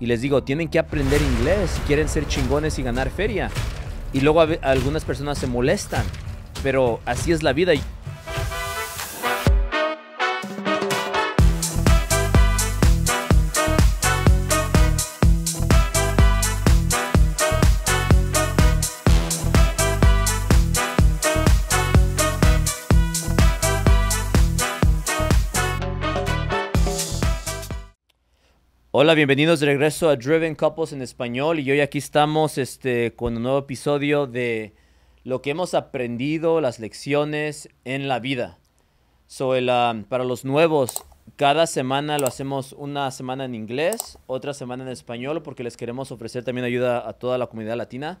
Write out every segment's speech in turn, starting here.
y les digo, tienen que aprender inglés si quieren ser chingones y ganar feria. Y luego algunas personas se molestan, pero así es la vida. Hola, bienvenidos de regreso a Driven Couples en español y hoy aquí estamos este, con un nuevo episodio de lo que hemos aprendido, las lecciones en la vida. So, um, para los nuevos, cada semana lo hacemos una semana en inglés, otra semana en español, porque les queremos ofrecer también ayuda a toda la comunidad latina.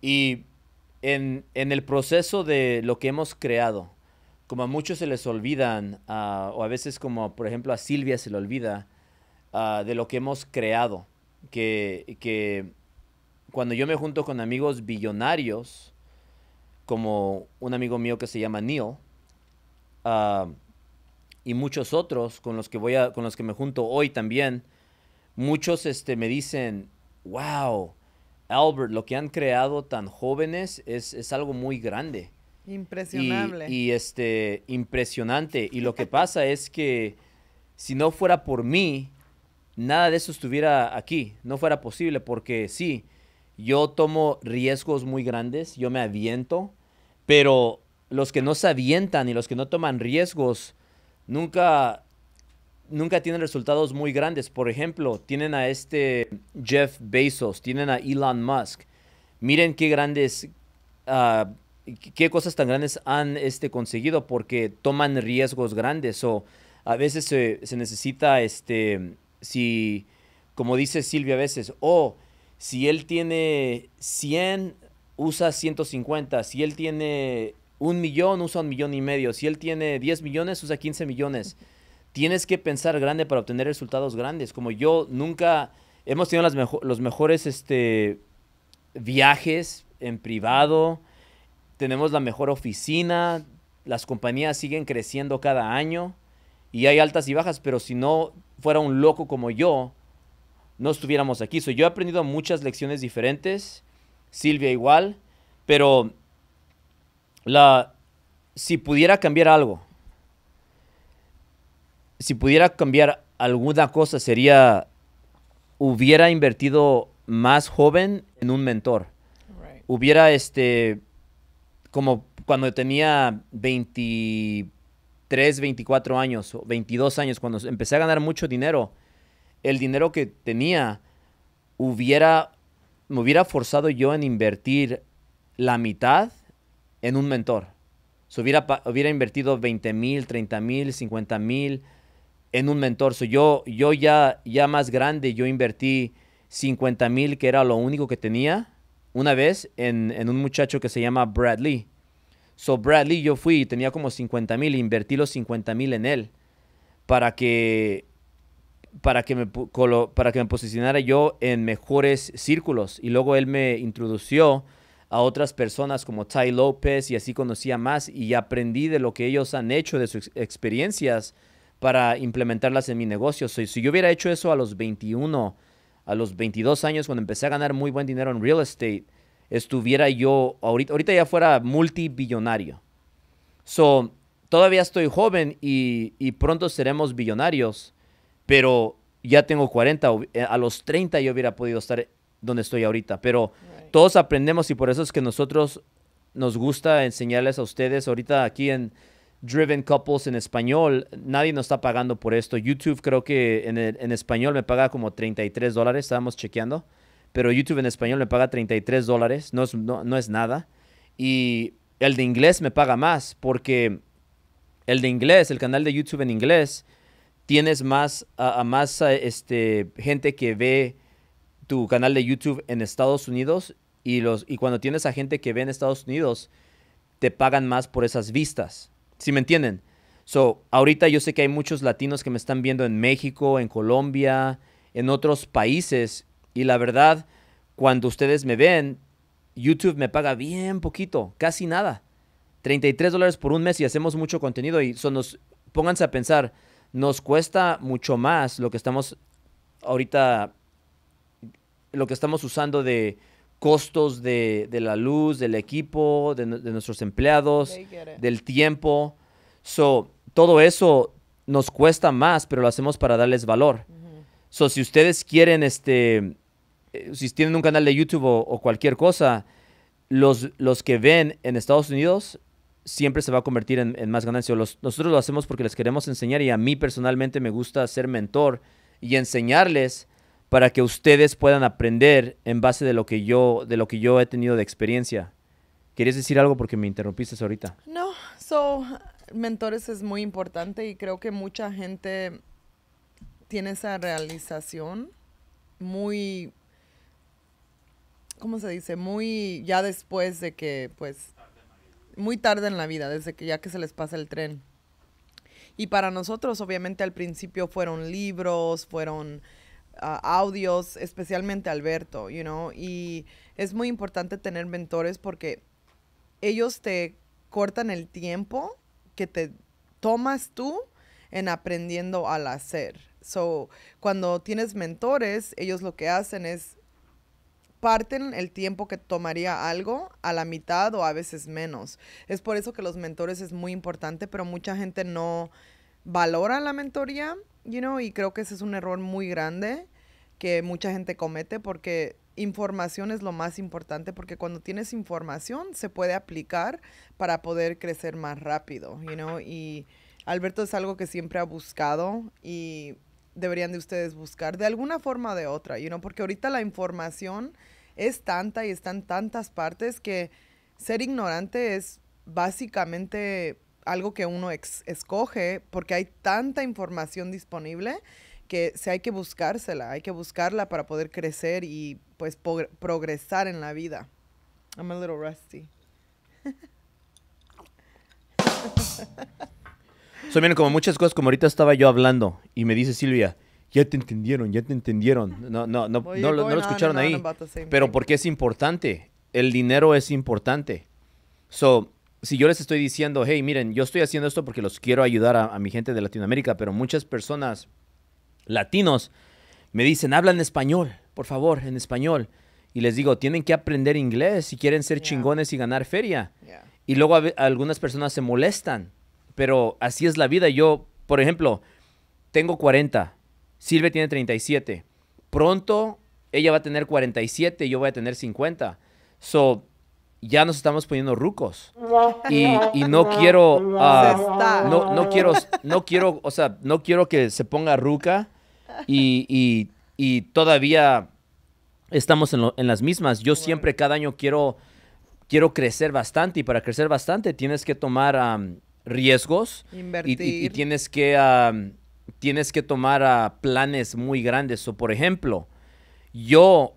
Y en, el proceso de lo que hemos creado, como a muchos se les olvidan, uh, o a veces como por ejemplo a Silvia se le olvida, Ah, de lo que hemos creado. Que, que cuando yo me junto con amigos billonarios, como un amigo mío que se llama Neil, ah, y muchos otros con los que voy a, con los que me junto hoy también, muchos este, me dicen, wow, Albert, lo que han creado tan jóvenes es, es algo muy grande. Impresionable. Y, y, este, impresionante. Y lo que pasa es que si no fuera por mí, nada de eso estuviera aquí, no fuera posible, porque sí, yo tomo riesgos muy grandes, yo me aviento, pero los que no se avientan y los que no toman riesgos nunca, nunca tienen resultados muy grandes. Por ejemplo, tienen a este Jeff Bezos, tienen a Elon Musk. Miren qué grandes, ah, qué cosas tan grandes han este, conseguido porque toman riesgos grandes. O a veces se, se necesita este, si, como dice Silvia a veces, oh, si él tiene 100, usa 150, si él tiene un millón, usa un millón y medio, si él tiene 10 millones, usa 15 millones. Tienes que pensar grande para obtener resultados grandes. Como yo nunca hemos tenido las los mejores este, viajes en privado, tenemos la mejor oficina, las compañías siguen creciendo cada año y hay altas y bajas, pero si no fuera un loco como yo, no estuviéramos aquí. yo he aprendido muchas lecciones diferentes, Silvia igual, pero la, si pudiera cambiar algo, si pudiera cambiar alguna cosa sería, hubiera invertido más joven en un mentor. Hubiera, este, como cuando tenía 20 3, 24 años o 22 años, cuando empecé a ganar mucho dinero, el dinero que tenía hubiera, me hubiera forzado yo en invertir la mitad en un mentor. hubiera, hubiera invertido 20 mil, 30 mil, 50 mil en un mentor. yo, yo ya, ya más grande, yo invertí 50 mil, que era lo único que tenía, una vez en, en un muchacho que se llama Bradley. So Bradley, yo fui, tenía como 50 mil, invertí los 50 mil en él para que, para, que me, para que me posicionara yo en mejores círculos. Y luego él me introdució a otras personas como Ty López y así conocía más y aprendí de lo que ellos han hecho, de sus experiencias para implementarlas en mi negocio. si yo hubiera hecho eso a los 21, a los 22 años, cuando empecé a ganar muy buen dinero en real estate, estuviera yo, ahorita, ahorita ya fuera multibillonario. So, todavía estoy joven y, pronto seremos billonarios, pero ya tengo 40, eh, a los 30 yo hubiera podido estar donde estoy ahorita, pero todos aprendemos y por eso es que nosotros nos gusta enseñarles a ustedes ahorita aquí en Driven Couples en español, nadie nos está pagando por esto. YouTube creo que en, en español me paga como 33 dólares, estábamos chequeando pero YouTube en español me paga 33 dólares, no es, no, es nada. Y el de inglés me paga más porque el de inglés, el canal de YouTube en inglés, tienes más a, más este, gente que ve tu canal de YouTube en Estados Unidos y, los, y cuando tienes a gente que ve en Estados Unidos, te pagan más por esas vistas. ¿Sí me entienden? So, ahorita yo sé que hay muchos latinos que me están viendo en México, en Colombia, en otros países y la verdad, cuando ustedes me ven, YouTube me paga bien poquito, casi nada. 33 dólares por un mes y hacemos mucho contenido y son nos, pónganse a pensar, nos cuesta mucho más lo que estamos ahorita lo que estamos usando de costos de, la luz, del equipo, de, nuestros empleados, del tiempo. So, todo eso nos cuesta más, pero lo hacemos para darles valor. So, si ustedes quieren, este, eh, si tienen un canal de YouTube o, cualquier cosa, los, los que ven en Estados Unidos siempre se va a convertir en, más ganancia. nosotros lo hacemos porque les queremos enseñar y a mí personalmente me gusta ser mentor y enseñarles para que ustedes puedan aprender en base de lo que yo, de lo que yo he tenido de experiencia. ¿Querías decir algo porque me interrumpiste ahorita? No, so, mentores es muy importante y creo que mucha gente tiene esa realización muy, ¿cómo se dice? Muy ya después de que, pues, muy tarde en la vida, desde que ya que se les pasa el tren. Y para nosotros, obviamente, al principio fueron libros, fueron ah, audios, especialmente Alberto, you know, y es muy importante tener mentores porque ellos te cortan el tiempo que te tomas tú en aprendiendo al hacer. So, cuando tienes mentores, ellos lo que hacen es parten el tiempo que tomaría algo a la mitad o a veces menos. Es por eso que los mentores es muy importante, pero mucha gente no valora la mentoría, you know, y creo que ese es un error muy grande que mucha gente comete porque información es lo más importante porque cuando tienes información se puede aplicar para poder crecer más rápido, you know, y Alberto es algo que siempre ha buscado y deberían de ustedes buscar de alguna forma o de otra, you know, porque ahorita la información es tanta y está en tantas partes que ser ignorante es básicamente algo que uno escoge porque hay tanta información disponible que se hay que buscársela, hay que buscarla para poder crecer y pues progresar en la vida. I'm a little rusty. So, miren, como muchas cosas, como ahorita estaba yo hablando y me dice Silvia, ya te entendieron, ya te entendieron. No, no, no, no, lo, escucharon ahí. Pero porque es importante. El dinero es importante. So, si yo les estoy diciendo, hey, miren, yo estoy haciendo esto porque los quiero ayudar a, mi gente de Latinoamérica, pero muchas personas latinos me dicen, hablan español, por favor, en español. Y les digo, tienen que aprender inglés si quieren ser chingones y ganar feria. Y luego algunas personas se molestan pero así es la vida. Yo, por ejemplo, tengo 40, Silvia tiene 37. Pronto ella va a tener 47 y yo voy a tener 50. So, ya nos estamos poniendo rucos. Y, no quiero, ah, no, no, quiero, no quiero, o sea, no quiero que se ponga ruca y, todavía estamos en, las mismas. Yo siempre cada año quiero, quiero crecer bastante y para crecer bastante tienes que tomar riesgos y, tienes que tienes que tomar ah, planes muy grandes. O por ejemplo, yo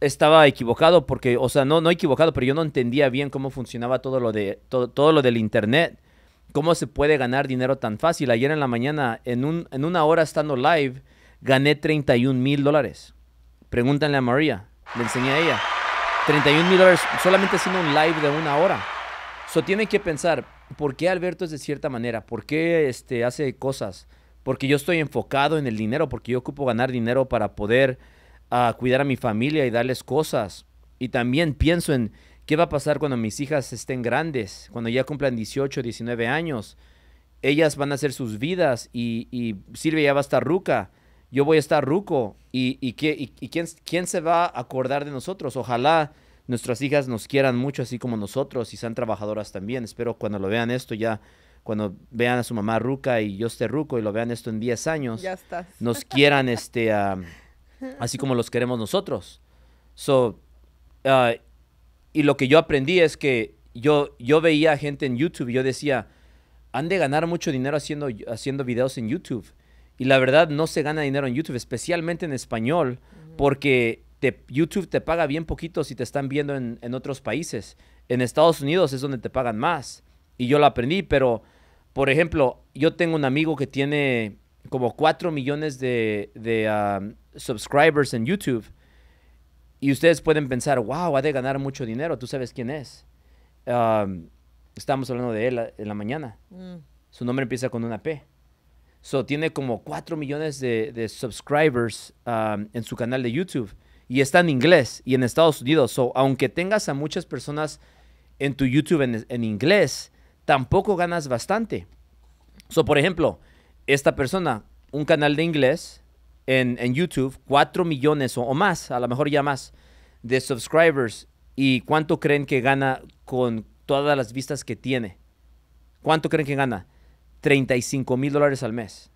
estaba equivocado porque, o sea, no, no equivocado, pero yo no entendía bien cómo funcionaba todo lo de todo, todo lo del internet. ¿Cómo se puede ganar dinero tan fácil? Ayer en la mañana, en, un, en una hora estando live, gané 31 mil dólares. Pregúntenle a María, le enseñé a ella. 31 mil dólares solamente haciendo un live de una hora. So tiene que pensar, ¿por qué Alberto es de cierta manera? ¿Por qué este, hace cosas? Porque yo estoy enfocado en el dinero, porque yo ocupo ganar dinero para poder ah, cuidar a mi familia y darles cosas. Y también pienso en qué va a pasar cuando mis hijas estén grandes, cuando ya cumplan 18, 19 años. Ellas van a hacer sus vidas y, y Silvia ya va a estar ruca. Yo voy a estar ruco. ¿Y, y, y quién, quién se va a acordar de nosotros? Ojalá nuestras hijas nos quieran mucho, así como nosotros, y sean trabajadoras también. Espero cuando lo vean esto ya, cuando vean a su mamá ruca y yo esté ruco y lo vean esto en 10 años, nos quieran este, así como los queremos nosotros. So, ah, y lo que yo aprendí es que yo, yo veía gente en YouTube y yo decía, han de ganar mucho dinero haciendo, haciendo videos en YouTube. Y la verdad no se gana dinero en YouTube, especialmente en español, porque YouTube te paga bien poquito si te están viendo en, otros países. En Estados Unidos es donde te pagan más. Y yo lo aprendí, pero, por ejemplo, yo tengo un amigo que tiene como 4 millones de, um, subscribers en YouTube. Y ustedes pueden pensar, wow, ha de ganar mucho dinero. Tú sabes quién es. Um, estamos hablando de él en la mañana. Mm. Su nombre empieza con una P. So, tiene como 4 millones de, subscribers um, en su canal de YouTube y está en inglés y en Estados Unidos. So, aunque tengas a muchas personas en tu YouTube en, inglés, tampoco ganas bastante. So, por ejemplo, esta persona, un canal de inglés en, YouTube, 4 millones o, más, a lo mejor ya más, de subscribers. ¿Y cuánto creen que gana con todas las vistas que tiene? ¿Cuánto creen que gana? 35 mil dólares al mes.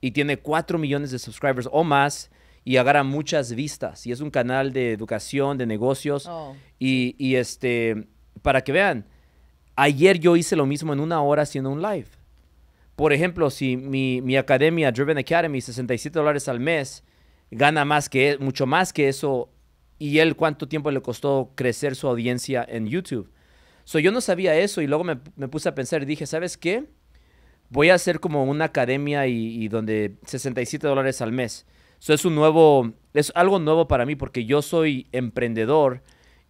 Y tiene 4 millones de subscribers o más y agarra muchas vistas. Y es un canal de educación, de negocios. Oh. Y, y, este, para que vean, ayer yo hice lo mismo en una hora haciendo un live. Por ejemplo, si mi, mi academia, Driven Academy, 67 dólares al mes, gana más que, mucho más que eso, y él cuánto tiempo le costó crecer su audiencia en YouTube. So, yo no sabía eso y luego me, me puse a pensar y dije, ¿sabes qué? Voy a hacer como una academia y, y donde 67 dólares al mes. Eso es un nuevo, es algo nuevo para mí porque yo soy emprendedor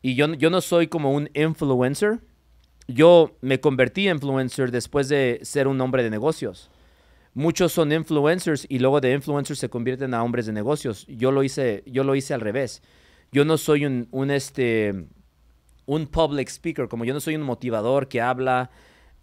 y yo, yo no soy como un influencer. Yo me convertí en influencer después de ser un hombre de negocios. Muchos son influencers y luego de influencers se convierten a hombres de negocios. Yo lo hice, yo lo hice al revés. Yo no soy un, un, este, un public speaker, como yo no soy un motivador que habla.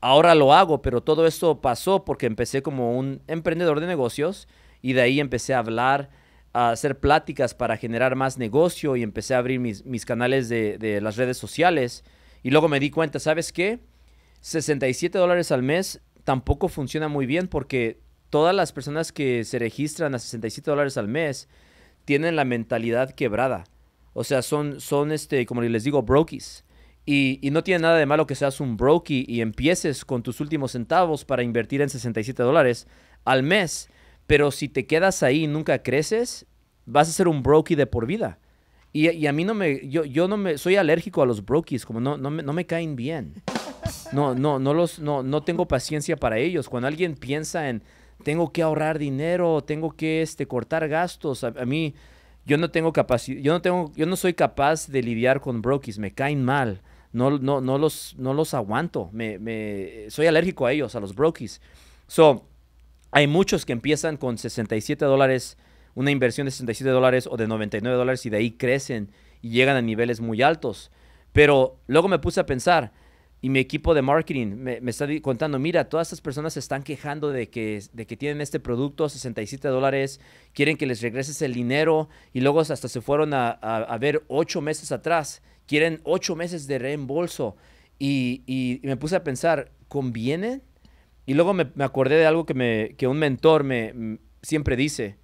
Ahora lo hago, pero todo esto pasó porque empecé como un emprendedor de negocios y de ahí empecé a hablar a hacer pláticas para generar más negocio y empecé a abrir mis, mis canales de, de, las redes sociales. Y luego me di cuenta, ¿sabes qué? 67 dólares al mes tampoco funciona muy bien porque todas las personas que se registran a 67 dólares al mes tienen la mentalidad quebrada. O sea, son, son este, como les digo, brokies. Y, y, no tiene nada de malo que seas un brokey y empieces con tus últimos centavos para invertir en 67 dólares al mes. Pero si te quedas ahí y nunca creces, vas a ser un brokey de por vida. Y, a mí no me, yo, yo no me, soy alérgico a los brokies, como no, no, me, no me caen bien. No, no, no los, no, no tengo paciencia para ellos. Cuando alguien piensa en, tengo que ahorrar dinero, tengo que este, cortar gastos, a, mí, yo no tengo capacidad, yo no tengo, yo no soy capaz de lidiar con brokies, me caen mal. No, no, no, los, no los aguanto. Me, me, soy alérgico a ellos, a los brokies. So, hay muchos que empiezan con 67 dólares, una inversión de 67 dólares o de 99 dólares y de ahí crecen y llegan a niveles muy altos. Pero luego me puse a pensar y mi equipo de marketing me, está contando, mira, todas estas personas se están quejando de que, de que tienen este producto, 67 dólares, quieren que les regreses el dinero y luego hasta se fueron a, a, ver ocho meses atrás, quieren ocho meses de reembolso. Y, y, y me puse a pensar, ¿conviene? Y luego me, acordé de algo que, me, que un mentor me siempre dice.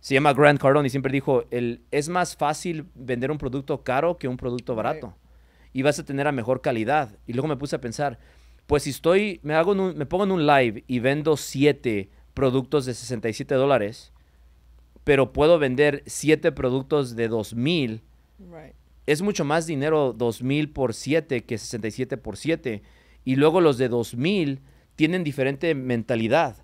Se llama Grant Cardone y siempre dijo, el, es más fácil vender un producto caro que un producto barato. Y vas a tener a mejor calidad. Y luego me puse a pensar, pues si estoy, me, hago me pongo en un live y vendo siete productos de 67 dólares, pero puedo vender siete productos de 2000, es mucho más dinero 2000 por 7 que 67 por 7. Y luego los de 2000 tienen diferente mentalidad.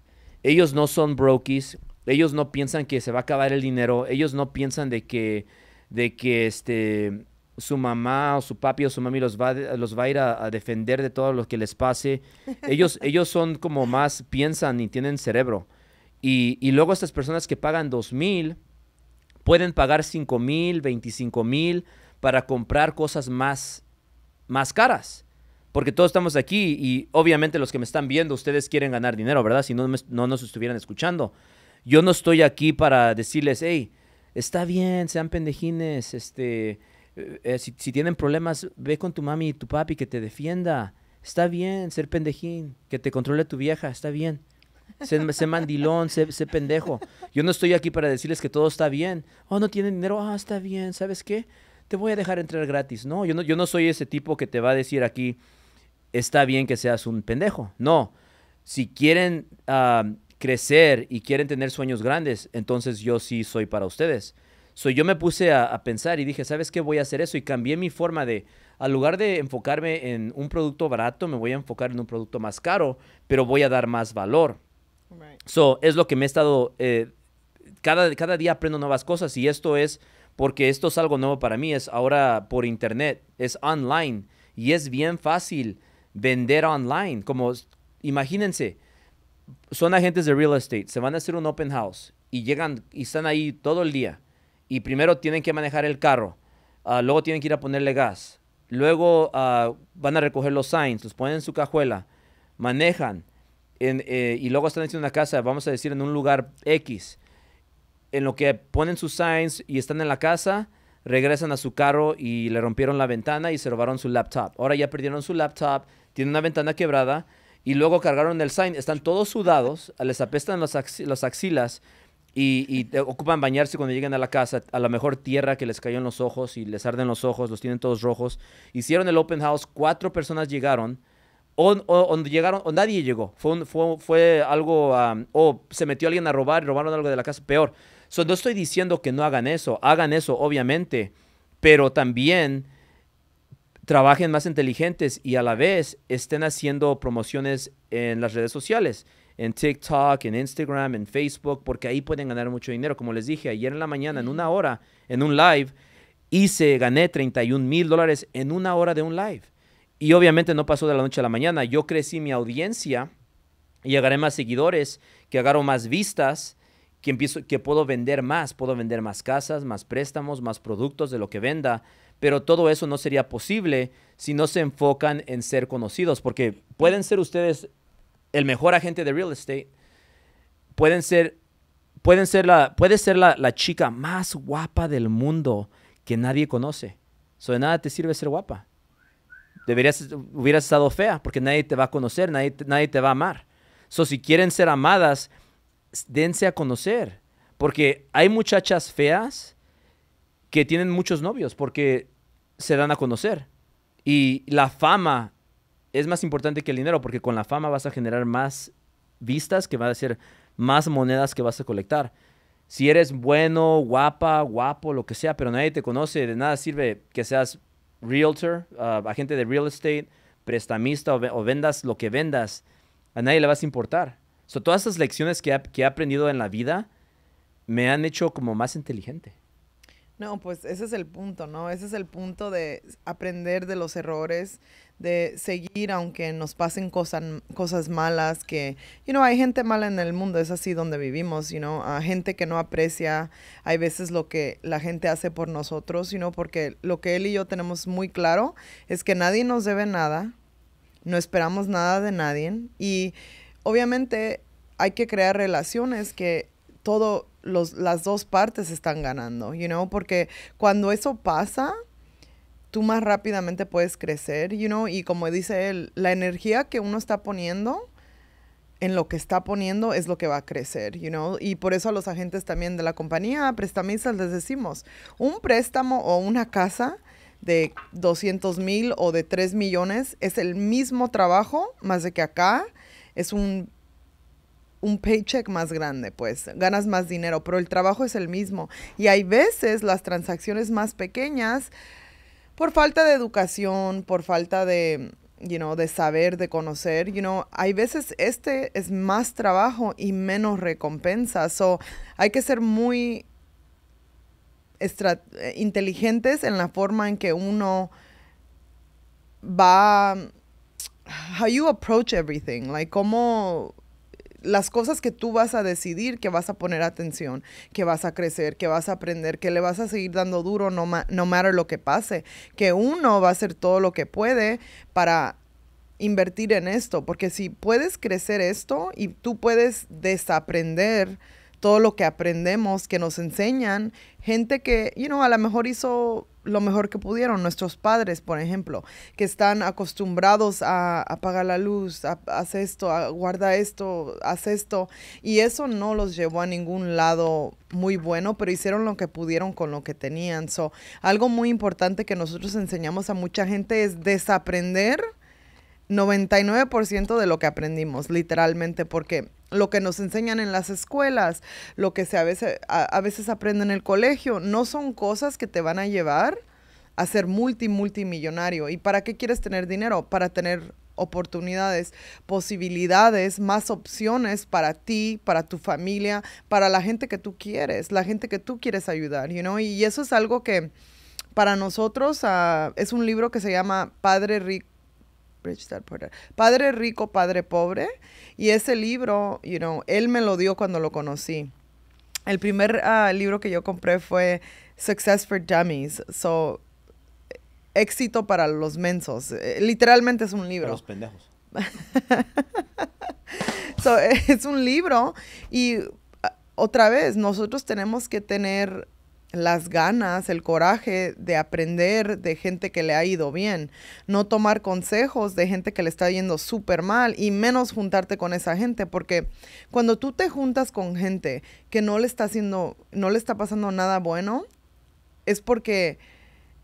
Ellos no son brokies, ellos no piensan que se va a acabar el dinero, ellos no piensan de que, de que este, su mamá o su papi o su mami los va, los va a ir a, defender de todo lo que les pase. Ellos, ellos son como más, piensan y tienen cerebro. Y, y luego estas personas que pagan dos mil, pueden pagar cinco mil, veinticinco mil para comprar cosas más, más caras porque todos estamos aquí y obviamente los que me están viendo, ustedes quieren ganar dinero, ¿verdad? Si no, no nos estuvieran escuchando. Yo no estoy aquí para decirles, hey, está bien, sean pendejines, este, eh, si, tienen problemas, ve con tu mami y tu papi que te defienda. Está bien ser pendejín, que te controle tu vieja, está bien. Sé, mandilón, sé, pendejo. Yo no estoy aquí para decirles que todo está bien. Oh, no tienen dinero, ah, está bien, ¿sabes qué? Te voy a dejar entrar gratis. No, yo no, yo no soy ese tipo que te va a decir aquí, está bien que seas un pendejo. No, si quieren ah, crecer y quieren tener sueños grandes, entonces yo sí soy para ustedes. So, yo me puse a, pensar y dije, ¿sabes qué? Voy a hacer eso y cambié mi forma de, al lugar de enfocarme en un producto barato, me voy a enfocar en un producto más caro, pero voy a dar más valor. So, es lo que me he estado, eh, cada, cada día aprendo nuevas cosas y esto es porque esto es algo nuevo para mí, es ahora por internet, es online y es bien fácil vender online. Como, imagínense, son agentes de real estate, se van a hacer un open house y llegan y están ahí todo el día y primero tienen que manejar el carro, ah, luego tienen que ir a ponerle gas, luego ah, van a recoger los signs, los ponen en su cajuela, manejan, eh, y luego están en una casa, vamos a decir, en un lugar X, en lo que ponen sus signs y están en la casa, regresan a su carro y le rompieron la ventana y se robaron su laptop. Ahora ya perdieron su laptop, tienen una ventana quebrada y luego cargaron el sign. Están todos sudados, les apestan los, axilas y, ocupan bañarse cuando lleguen a la casa. A lo mejor tierra que les cayó en los ojos y les arden los ojos, los tienen todos rojos. Hicieron el open house, cuatro personas llegaron. O, llegaron, o nadie llegó. Fue, fue, algo, o se metió alguien a robar robaron algo de la casa. Peor. So, no estoy diciendo que no hagan eso, hagan eso, obviamente, pero también trabajen más inteligentes y a la vez estén haciendo promociones en las redes sociales, en TikTok, en Instagram, en Facebook, porque ahí pueden ganar mucho dinero. Como les dije, ayer en la mañana, en una hora, en un live, hice, gané 31 mil dólares en una hora de un live. Y obviamente no pasó de la noche a la mañana. Yo crecí mi audiencia y agarré más seguidores, que agarro más vistas que, empiezo, que puedo vender más, puedo vender más casas, más préstamos, más productos de lo que venda, pero todo eso no sería posible si no se enfocan en ser conocidos, porque pueden ser ustedes el mejor agente de real estate, pueden ser, pueden ser la, puede ser la, la chica más guapa del mundo que nadie conoce. So de nada te sirve ser guapa. Deberías, hubieras estado fea, porque nadie te va a conocer, nadie, nadie te va a amar. So si quieren ser amadas, dense a conocer. Porque hay muchachas feas que tienen muchos novios porque se dan a conocer. Y la fama es más importante que el dinero porque con la fama vas a generar más vistas que van a ser más monedas que vas a colectar. Si eres bueno, guapa, guapo, lo que sea, pero nadie te conoce, de nada sirve que seas realtor, ah, agente de real estate, prestamista o vendas lo que vendas. A nadie le vas a importar todas esas lecciones que, he aprendido en la vida me han hecho como más inteligente. No, pues ese es el punto, ¿no? Ese es el punto de aprender de los errores, de seguir aunque nos pasen cosas, cosas malas, que, you know, hay gente mala en el mundo, es así donde vivimos, you know, a gente que no aprecia, hay veces lo que la gente hace por nosotros, you know, porque lo que él y yo tenemos muy claro es que nadie nos debe nada, no esperamos nada de nadie y obviamente hay que crear relaciones que todo los, las dos partes están ganando, you know, porque cuando eso pasa, tú más rápidamente puedes crecer, you know, y como dice él, la energía que uno está poniendo en lo que está poniendo es lo que va a crecer, you know, y por eso a los agentes también de la compañía prestamistas les decimos, un préstamo o una casa de 200 mil o de 3 millones es el mismo trabajo, más de que acá es un, un paycheck más grande, pues ganas más dinero, pero el trabajo es el mismo. Y hay veces las transacciones más pequeñas, por falta de educación, por falta de, de saber, de conocer, you know, hay veces este es más trabajo y menos recompensa. So, hay que ser muy inteligentes en la forma en que uno va how you approach everything, like cómo las cosas que tú vas a decidir que vas a poner atención, que vas a crecer, que vas a aprender, que le vas a seguir dando duro no, no matter lo que pase, que uno va a hacer todo lo que puede para invertir en esto, porque si puedes crecer esto y tú puedes desaprender todo lo que aprendemos, que nos enseñan, gente que, you know, a lo mejor hizo lo mejor que pudieron, nuestros padres, por ejemplo, que están acostumbrados a apagar la luz, a, hacer esto, a guarda esto, haz esto, y eso no los llevó a ningún lado muy bueno, pero hicieron lo que pudieron con lo que tenían. So, algo muy importante que nosotros enseñamos a mucha gente es desaprender 99% de lo que aprendimos, literalmente, porque lo que nos enseñan en las escuelas, lo que se a veces, a, veces aprende en el colegio, no son cosas que te van a llevar a ser multi, multimillonario. ¿Y para qué quieres tener dinero? Para tener oportunidades, posibilidades, más opciones para ti, para tu familia, para la gente que tú quieres, la gente que tú quieres ayudar, you know? Y eso es algo que para nosotros uh, es un libro que se llama Padre Rico Padre Rico, Padre Pobre. Y ese libro, you know, él me lo dio cuando lo conocí. el primer ah, libro que yo compré fue Success for Dummies. So, éxito para los mensos. Eh, literalmente es un libro. Para los pendejos. so, es un libro y ah, otra vez, nosotros tenemos que tener las ganas, el coraje de aprender de gente que le ha ido bien, no tomar consejos de gente que le está yendo súper mal y menos juntarte con esa gente, porque cuando tú te juntas con gente que no le está haciendo, no le está pasando nada bueno, es porque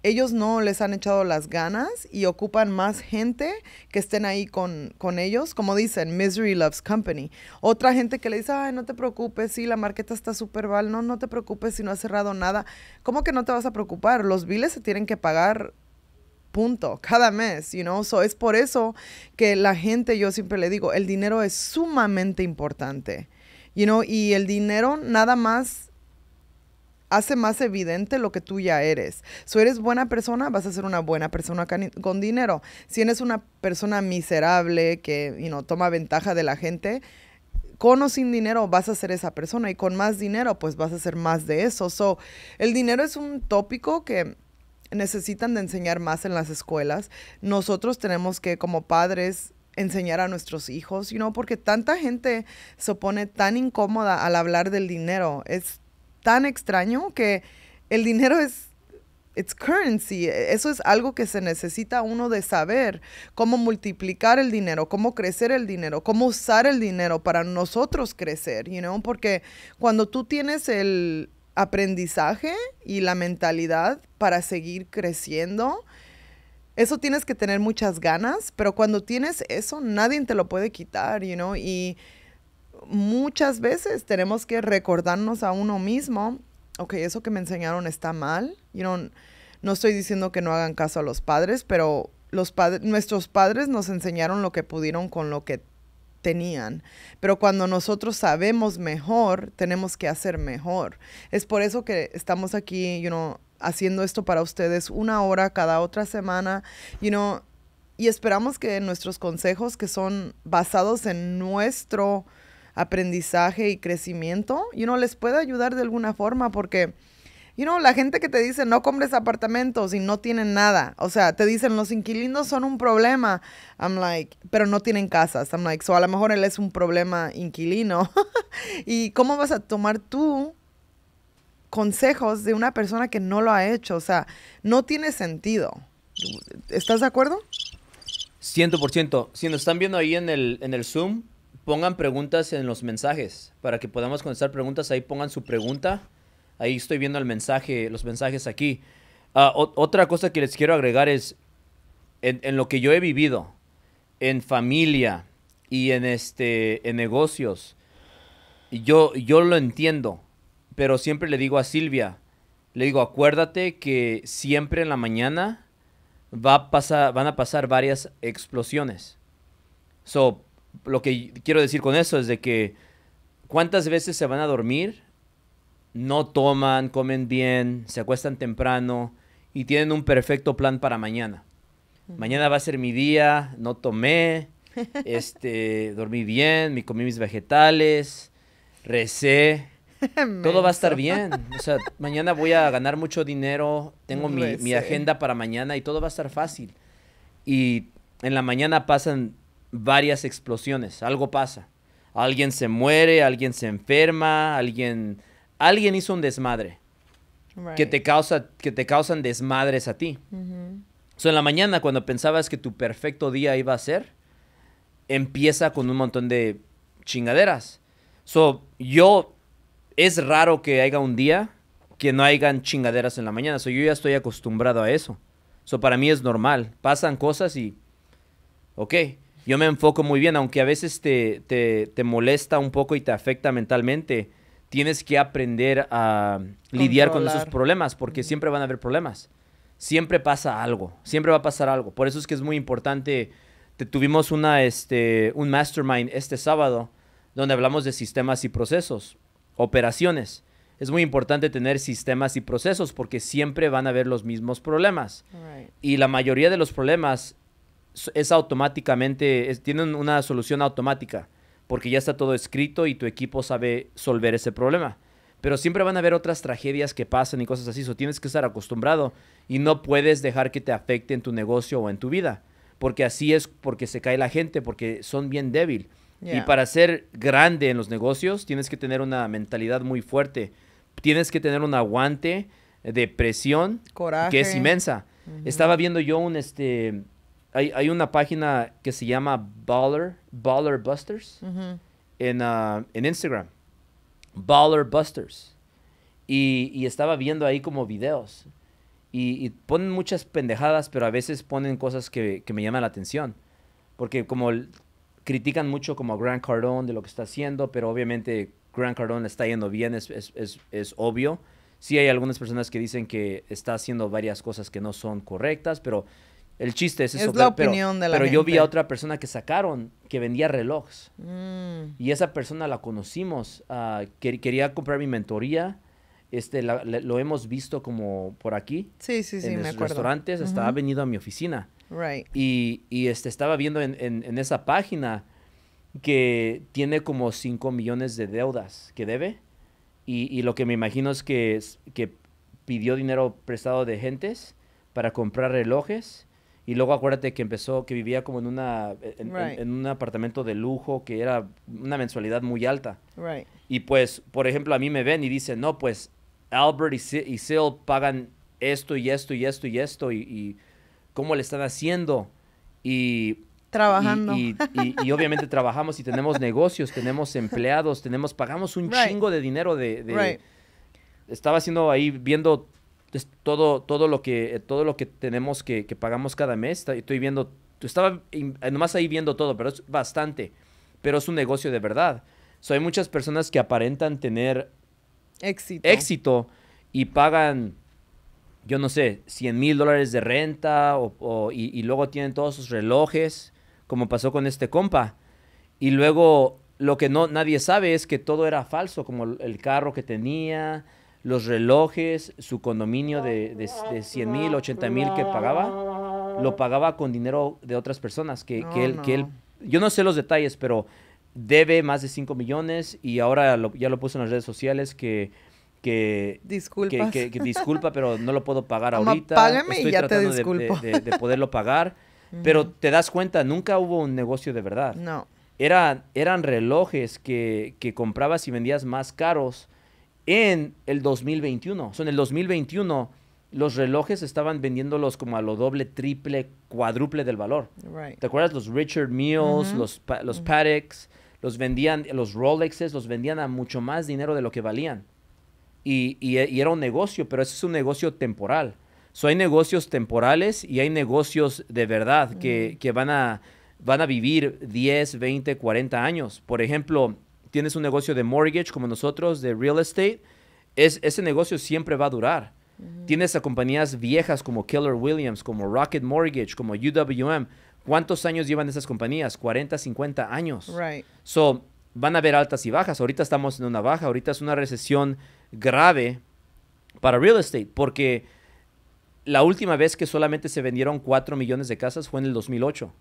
ellos no les han echado las ganas y ocupan más gente que estén ahí con, con, ellos. Como dicen, misery loves company. Otra gente que le dice, ay, no te preocupes, sí, la marqueta está súper mal, no, no te preocupes si no has cerrado nada. ¿Cómo que no te vas a preocupar? Los biles se tienen que pagar punto, cada mes, you know. So es por eso que la gente, yo siempre le digo, el dinero es sumamente importante, you know, y el dinero nada más hace más evidente lo que tú ya eres. Si eres buena persona, vas a ser una buena persona con dinero. Si eres una persona miserable que toma ventaja de la gente, con o sin dinero vas a ser esa persona y con más dinero pues vas a ser más de eso. So, el dinero es un tópico que necesitan de enseñar más en las escuelas. Nosotros tenemos que como padres enseñar a nuestros hijos, you know, porque tanta gente se pone tan incómoda al hablar del dinero. Es tan extraño que el dinero es it's currency. Eso es algo que se necesita uno de saber, cómo multiplicar el dinero, cómo crecer el dinero, cómo usar el dinero para nosotros crecer, you know? Porque cuando tú tienes el aprendizaje y la mentalidad para seguir creciendo, eso tienes que tener muchas ganas, pero cuando tienes eso, nadie te lo puede quitar, you know? Y muchas veces tenemos que recordarnos a uno mismo, ok, eso que me enseñaron está mal. You know, no estoy diciendo que no hagan caso a los padres, pero los padres, nuestros padres nos enseñaron lo que pudieron con lo que tenían. Pero cuando nosotros sabemos mejor, tenemos que hacer mejor. Es por eso que estamos aquí, you know, haciendo esto para ustedes una hora cada otra semana, you know, y esperamos que nuestros consejos que son basados en nuestro aprendizaje y crecimiento, y uno les puede ayudar de alguna forma porque, you know, la gente que te dice no compres apartamentos y no tienen nada, o sea, te dicen los inquilinos son un problema, I'm like, pero no tienen casas, I'm like, so a lo mejor él es un problema inquilino, y cómo vas a tomar tú consejos de una persona que no lo ha hecho, o sea, no tiene sentido. ¿Estás de acuerdo? 100%. Si nos están viendo ahí en el, en el Zoom, pongan preguntas en los mensajes para que podamos contestar preguntas. Ahí pongan su pregunta. Ahí estoy viendo el mensaje, los mensajes aquí. Ah, otra cosa que les quiero agregar es en, lo que yo he vivido en familia y en este en negocios. Yo yo lo entiendo, pero siempre le digo a Silvia, le digo, acuérdate que siempre en la mañana va van a pasar varias explosiones. So, lo que quiero decir con eso es de que cuántas veces se van a dormir, no toman, comen bien, se acuestan temprano y tienen un perfecto plan para mañana. Mañana va a ser mi día, no tomé, este, dormí bien, me comí mis vegetales, recé, todo va a estar bien. O sea, mañana voy a ganar mucho dinero, tengo mi, mi, agenda para mañana y todo va a estar fácil. Y en la mañana pasan varias explosiones, algo pasa. Alguien se muere, alguien se enferma, alguien, alguien hizo un desmadre que, te causa, que te causan desmadres a ti. en la mañana, cuando pensabas que tu perfecto día iba a ser, empieza con un montón de chingaderas. So, yo, es raro que haya un día que no hayan chingaderas en la mañana. So, yo ya estoy acostumbrado a eso. So, para mí es normal. Pasan cosas y, ok, yo me enfoco muy bien, aunque a veces te, te, molesta un poco y te afecta mentalmente, tienes que aprender a lidiar con esos problemas, porque siempre van a haber problemas. Siempre pasa algo, siempre va a pasar algo. Por eso es que es muy importante. Te, tuvimos una, este, un mastermind este sábado donde hablamos de sistemas y procesos, operaciones. Es muy importante tener sistemas y procesos porque siempre van a haber los mismos problemas. Y la mayoría de los problemas es automáticamente, tienen una solución automática, porque ya está todo escrito y tu equipo sabe solver ese problema. Pero siempre van a haber otras tragedias que pasan y cosas así. So, tienes que estar acostumbrado y no puedes dejar que te afecte en tu negocio o en tu vida. Porque así es porque se cae la gente, porque son bien débil. Y para ser grande en los negocios tienes que tener una mentalidad muy fuerte. Tienes que tener un aguante de presión que es inmensa. Estaba viendo yo un este hay, una página que se llama Baller Baller Busters en, uh, en Instagram. Baller Busters. Y, estaba viendo ahí como videos. Y, ponen muchas pendejadas, pero a veces ponen cosas que, me llaman la atención. Porque como critican mucho como a Grant Cardone de lo que está haciendo, pero obviamente Grant Cardone le está yendo bien, es, es, obvio. Sí hay algunas personas que dicen que está haciendo varias cosas que no son correctas, pero el chiste es eso. Es la opinión de la Pero yo vi a otra persona que sacaron que vendía relojes. Mm. Y esa persona la conocimos. Uh, quería comprar mi mentoría. Este, lo hemos visto como por aquí. Sí, sí, sí, en los restaurantes. Hasta ha venido a mi oficina. Right. Y, y este, estaba viendo en, en, esa página que tiene como 5 millones de deudas que debe. Y, y, lo que me imagino es que, que pidió dinero prestado de gentes para comprar relojes y luego acuérdate que empezó, que vivía como en, una, en, un apartamento de lujo, que era una mensualidad muy alta. Y pues, por ejemplo, a mí me ven y dicen, no, pues Albert y, Sil pagan esto y esto y esto y esto y, cómo le están haciendo. Y trabajando. Y, obviamente trabajamos y tenemos negocios, tenemos empleados, tenemos, pagamos un chingo de dinero de, Estaba haciendo ahí, viendo todo, todo, lo que, todo lo que tenemos que, pagamos cada mes. Estoy viendo, estaba nomás ahí viendo todo, pero es bastante. Pero es un negocio de verdad. So, hay muchas personas que aparentan tener éxito, éxito y pagan, yo no sé, 100 mil dólares de renta o, y, luego tienen todos sus relojes, como pasó con este compa. Y luego lo que no nadie sabe es que todo era falso, como el carro que tenía, los relojes, su condominio de, de, 100 mil, 80 mil que pagaba, lo pagaba con dinero de otras personas, que, que, él, que él, yo no sé los detalles, pero debe más de 5 millones y ahora ya lo puso en las redes sociales que... Que, que, que, disculpa, pero no lo puedo pagar ahorita. Págame Estoy y ya tratando te disculpo. De, de, poderlo pagar. pero te das cuenta, nunca hubo un negocio de verdad. No. Eran, eran relojes que, que comprabas y vendías más caros en el 2021. en el 2021 los relojes estaban vendiéndolos como a lo doble, triple, cuádruple del valor. ¿Te acuerdas? Los Richard Mills, los, los Pateks, los vendían, los Rolexes, los vendían a mucho más dinero de lo que valían. Y, y, era un negocio, pero ese es un negocio temporal. So, hay negocios temporales y hay negocios de verdad que, que van, a, van a vivir 10, 20, 40 años. Por ejemplo, tienes un negocio de mortgage como nosotros, de real estate, es, ese negocio siempre va a durar. Tienes a compañías viejas como Keller Williams, como Rocket Mortgage, como UWM. ¿Cuántos años llevan esas compañías? 40, 50 años. Right. So, van a haber altas y bajas. Ahorita estamos en una baja, ahorita es una recesión grave para real estate, porque la última vez que solamente se vendieron 4 millones de casas fue en el 2008.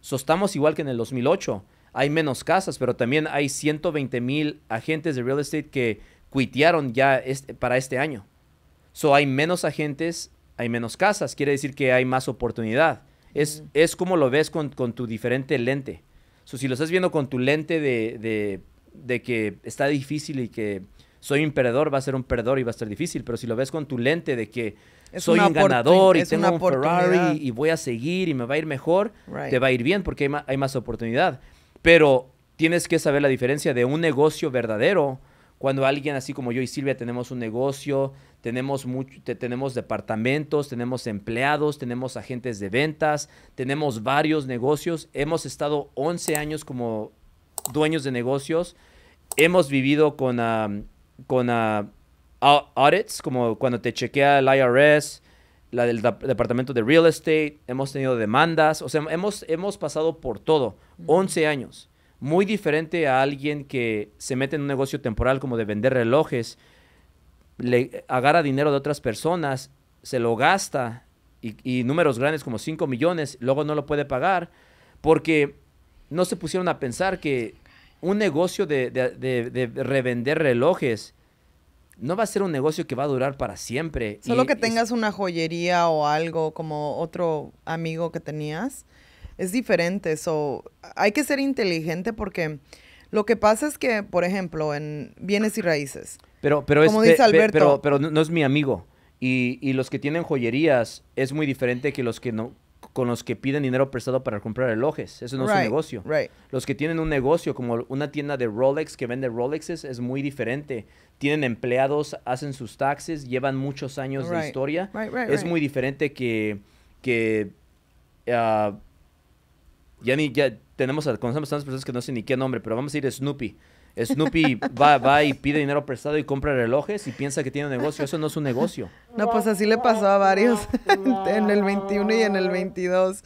So, estamos igual que en el 2008 hay menos casas, pero también hay 120 mil agentes de real estate que cuitearon ya este, para este año. So hay menos agentes, hay menos casas, quiere decir que hay más oportunidad. Es, es como lo ves con, tu diferente lente. So, si lo estás viendo con tu lente de, de, que está difícil y que soy un perdedor, va a ser un perdedor y va a ser difícil. Pero si lo ves con tu lente de que soy un ganador y tengo un Ferrari y voy a seguir y me va a ir mejor, te va a ir bien porque hay, hay más oportunidad. Pero tienes que saber la diferencia de un negocio verdadero. Cuando alguien así como yo y Silvia tenemos un negocio, tenemos, tenemos departamentos, tenemos empleados, tenemos agentes de ventas, tenemos varios negocios. Hemos estado 11 años como dueños de negocios. Hemos vivido con, con audits, como cuando te chequea el IRS, la del departamento de real estate, hemos tenido demandas, o sea, hemos, hemos pasado por todo, 11 años. Muy diferente a alguien que se mete en un negocio temporal como de vender relojes, le agarra dinero de otras personas, se lo gasta y, números grandes como 5 millones, luego no lo puede pagar porque no se pusieron a pensar que un negocio de, de revender relojes no va a ser un negocio que va a durar para siempre. Solo que tengas una joyería o algo como otro amigo que tenías, es diferente. So, hay que ser inteligente porque lo que pasa es que, por ejemplo, en bienes y raíces. Pero, pero, como dice Alberto, pero, no, es mi amigo. Y, y, los que tienen joyerías es muy diferente que los que no, con los que piden dinero prestado para comprar relojes. Eso no es un negocio. Los que tienen un negocio, como una tienda de Rolex que vende Rolexes, es muy diferente. Tienen empleados, hacen sus taxes, llevan muchos años de historia. es muy diferente que, que ah, ya ni ya tenemos conocemos a tantas personas que no sé ni qué nombre, pero vamos a ir a Snoopy. Snoopy va, va y pide dinero prestado y compra relojes y piensa que tiene un negocio. Eso no es un negocio. No, pues así le pasó a varios en el 21 y en el 22.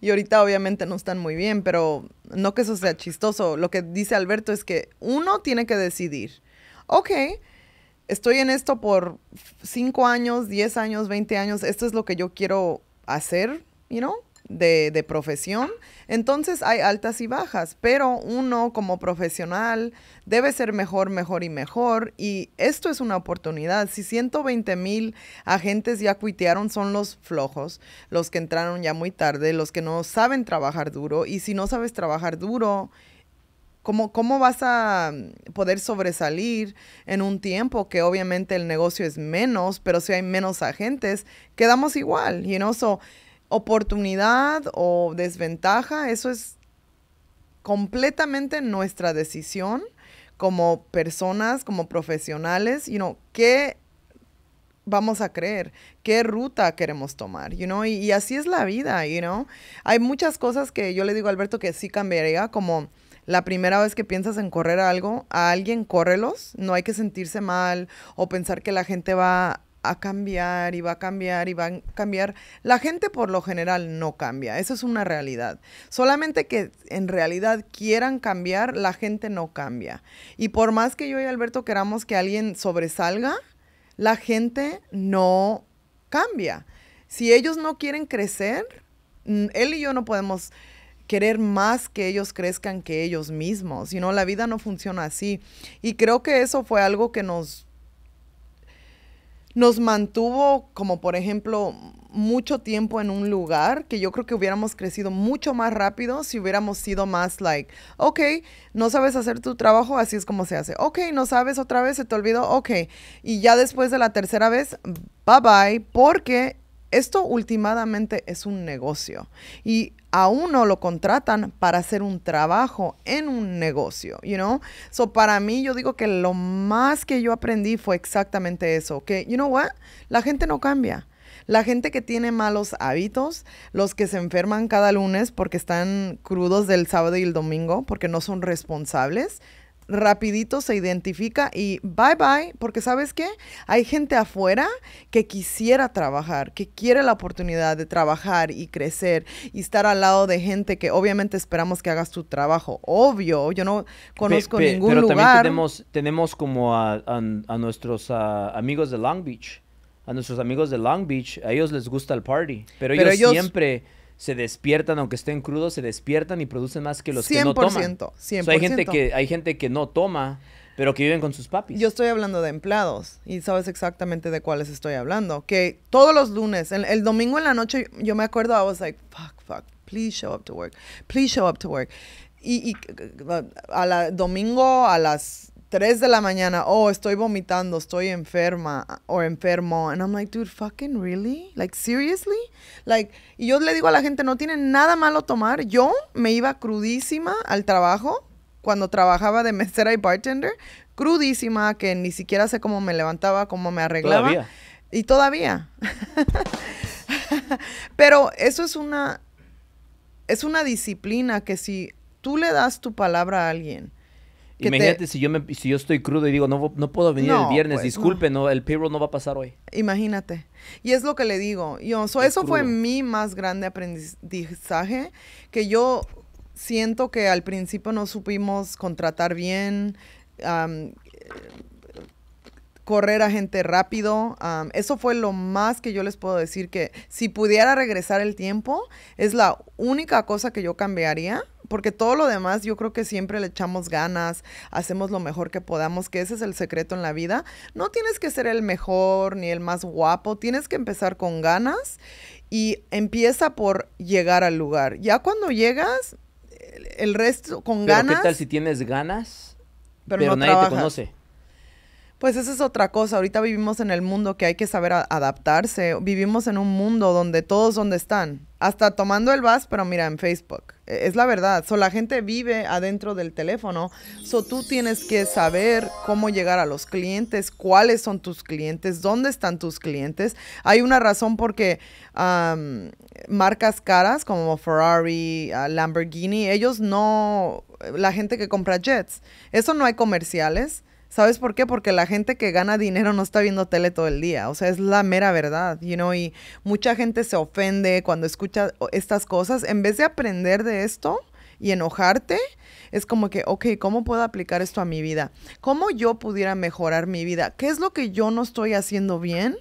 Y ahorita obviamente no están muy bien, pero no que eso sea chistoso. Lo que dice Alberto es que uno tiene que decidir. Ok, estoy en esto por 5 años, 10 años, 20 años. Esto es lo que yo quiero hacer, you know? de, de, profesión. Entonces hay altas y bajas, pero uno como profesional debe ser mejor, mejor y mejor. Y esto es una oportunidad. Si 120 mil agentes ya cuitearon, son los flojos, los que entraron ya muy tarde, los que no saben trabajar duro. Y si no sabes trabajar duro, ¿Cómo, ¿Cómo, vas a poder sobresalir en un tiempo que obviamente el negocio es menos, pero si hay menos agentes, quedamos igual, you know? So, oportunidad o desventaja, eso es completamente nuestra decisión como personas, como profesionales, you know, qué vamos a creer, qué ruta queremos tomar, you know, y, así es la vida, you know. Hay muchas cosas que yo le digo a Alberto que sí cambiaría, como la primera vez que piensas en correr algo, a alguien córrelos, no hay que sentirse mal o pensar que la gente va a cambiar y va a cambiar y va a cambiar. La gente por lo general no cambia, eso es una realidad. Solamente que en realidad quieran cambiar, la gente no cambia. Y por más que yo y Alberto queramos que alguien sobresalga, la gente no cambia. Si ellos no quieren crecer, él y yo no podemos querer más que ellos crezcan que ellos mismos. Si no, la vida no funciona así. Y creo que eso fue algo que nos nos mantuvo como por ejemplo mucho tiempo en un lugar que yo creo que hubiéramos crecido mucho más rápido si hubiéramos sido más like, ok, no sabes hacer tu trabajo, así es como se hace. Ok, no sabes otra vez, se te olvidó, ok. Y ya después de la tercera vez, bye bye, porque esto últimamente es un negocio. Y a uno lo contratan para hacer un trabajo en un negocio, you know? So para mí yo digo que lo más que yo aprendí fue exactamente eso, que you know what? La gente no cambia. La gente que tiene malos hábitos, los que se enferman cada lunes porque están crudos del sábado y el domingo, porque no son responsables, rapidito se identifica y bye bye, porque sabes qué, hay gente afuera que quisiera trabajar, que quiere la oportunidad de trabajar y crecer y estar al lado de gente que obviamente esperamos que hagas tu trabajo. Obvio, yo no conozco ningún pero lugar. También tenemos, tenemos como a, nuestros amigos de Long Beach. A nuestros amigos de Long Beach, a ellos les gusta el party, pero, ellos siempre se despiertan, aunque estén crudos, se despiertan y producen más que los que no toman. 100%. hay, gente que, hay gente que no toma, pero que viven con sus papis. Yo estoy hablando de empleados y sabes exactamente de cuáles estoy hablando. Que todos los lunes, el, domingo en la noche, yo me acuerdo, I was like, fuck, fuck, please show up to work, please show up to work. Y, y a la domingo a las 3 de la mañana, oh, estoy vomitando, estoy enferma o enfermo. And I'm like, dude, fucking really? Like, seriously? Like, y yo le digo a la gente, no tiene nada malo tomar. Yo me iba crudísima al trabajo cuando trabajaba de mesera y bartender, crudísima, que ni siquiera sé cómo me levantaba, cómo me arreglaba. Todavía. Y todavía. Pero eso es una, es una disciplina que si tú le das tu palabra a alguien, Imagínate si, yo me, si yo estoy crudo y digo, no, no puedo venir el viernes, pues, disculpe, no. el payroll no va a pasar hoy. Imagínate. Y es lo que le digo. Yo, eso fue mi más grande aprendizaje, que yo siento que al principio no supimos contratar bien, correr a gente rápido. eso fue lo más que yo les puedo decir que si pudiera regresar el tiempo, es la única cosa que yo cambiaría porque todo lo demás yo creo que siempre le echamos ganas, hacemos lo mejor que podamos, que ese es el secreto en la vida. No tienes que ser el mejor ni el más guapo, tienes que empezar con ganas y empieza por llegar al lugar. Ya cuando llegas, el resto con ganas. ¿Qué tal si tienes ganas, pero, nadie te conoce? Pues esa es otra cosa. Ahorita vivimos en el mundo que hay que saber adaptarse. Vivimos en un mundo donde todos donde están. Hasta tomando el bus, pero mira, en Facebook. E, es la verdad. So, la gente vive adentro del teléfono. So, tú tienes que saber cómo llegar a los clientes, cuáles son tus clientes, dónde están tus clientes. Hay una razón porque marcas caras como Ferrari, ah, Lamborghini, ellos no, la gente que compra jets, eso no hay comerciales. ¿Sabes por qué? Porque la gente que gana dinero no está viendo tele todo el día. O sea, es la mera verdad, you know, y mucha gente se ofende cuando escucha estas cosas. En vez de aprender de esto y enojarte, es como que, ok, ¿cómo puedo aplicar esto a mi vida? ¿Cómo yo pudiera mejorar mi vida? ¿Qué es lo que yo no estoy haciendo bien?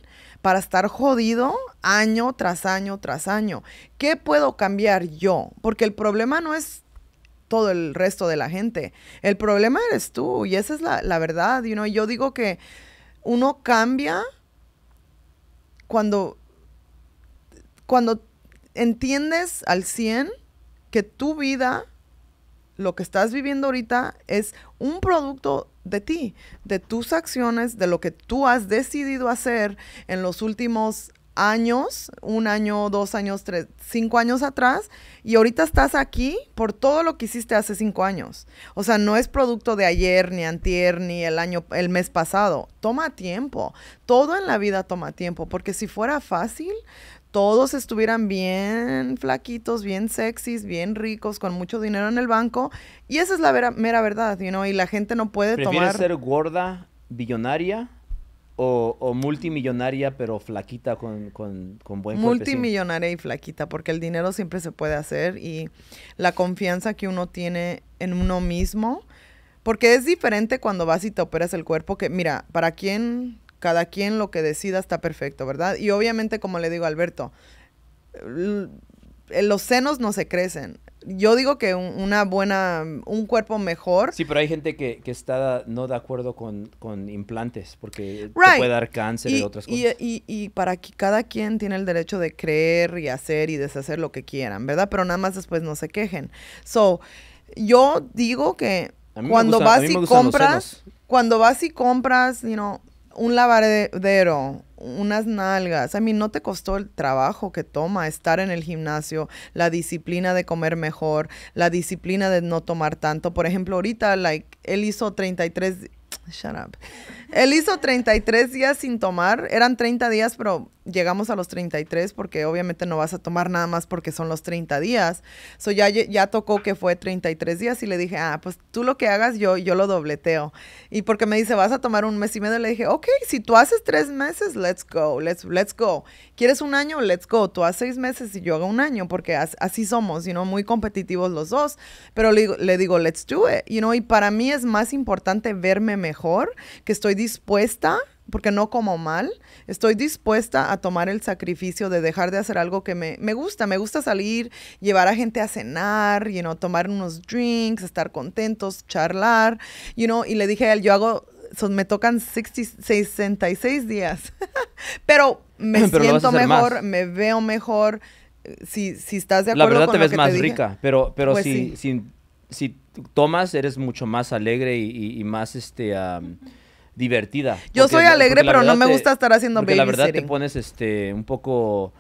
para estar jodido año tras año tras año. ¿Qué puedo cambiar yo? Porque el problema no es todo el resto de la gente. El problema eres tú y esa es la, verdad. You know? Yo digo que uno cambia cuando, cuando entiendes al 100 que tu vida, lo que estás viviendo ahorita, es un producto de ti, de tus acciones, de lo que tú has decidido hacer en los últimos años, un año, dos años, tres, cinco años atrás, y ahorita estás aquí por todo lo que hiciste hace cinco años. O sea, no es producto de ayer, ni antier, ni el año, el mes pasado. Toma tiempo. Todo en la vida toma tiempo, porque si fuera fácil, todos estuvieran bien flaquitos, bien sexys, bien ricos, con mucho dinero en el banco. Y esa es la mera verdad, you know, y la gente no puede ¿Prefieres tomar... ser gorda, billonaria o, multimillonaria pero flaquita con, con, con buen Multimillonaria y flaquita, porque el dinero siempre se puede hacer y la confianza que uno tiene en uno mismo, porque es diferente cuando vas y te operas el cuerpo, que mira, para quien, cada quien lo que decida está perfecto, ¿verdad? Y obviamente, como le digo a Alberto, los senos no se crecen, yo digo que una buena, un cuerpo mejor. Sí, pero hay gente que, que está no de acuerdo con, con implantes porque puede dar cáncer y, otras cosas. Y, y, para que cada quien tiene el derecho de creer y hacer y deshacer lo que quieran, ¿verdad? Pero nada más después no se quejen. So, yo digo que cuando vas y compras, cuando vas y compras, you know, un lavadero, unas nalgas. A mí no te costó el trabajo que toma estar en el gimnasio, la disciplina de comer mejor, la disciplina de no tomar tanto. Por ejemplo, ahorita, like, él hizo 33, shut up. Él hizo 33 días sin tomar, eran 30 días, pero llegamos a los 33 porque obviamente no vas a tomar nada más porque son los 30 días. So ya, ya tocó que fue 33 días y le dije, ah, pues tú lo que hagas, yo, yo lo dobleteo. Y porque me dice, vas a tomar un mes y medio, le dije, ok, si tú haces tres meses, let's go, let's, let's go. ¿Quieres un año? Let's go. Tú haces seis meses y yo hago un año porque así somos, you know, muy competitivos los dos. Pero le, le digo, let's do it, you know, y para mí es más importante verme mejor, que estoy dispuesta porque no como mal, estoy dispuesta a tomar el sacrificio de dejar de hacer algo que me, me gusta. Me gusta salir, llevar a gente a cenar, you know, tomar unos drinks, estar contentos, charlar, you know, y le dije a él, yo hago, me tocan 66 días, pero me siento mejor, me veo mejor. Si, si estás de acuerdo La verdad te ves más rica, pero, pero pues si, si, tomas, eres mucho más alegre y, más este divertida. Yo soy alegre, pero no me gusta estar haciendo babysitting. la verdad te pones este un poco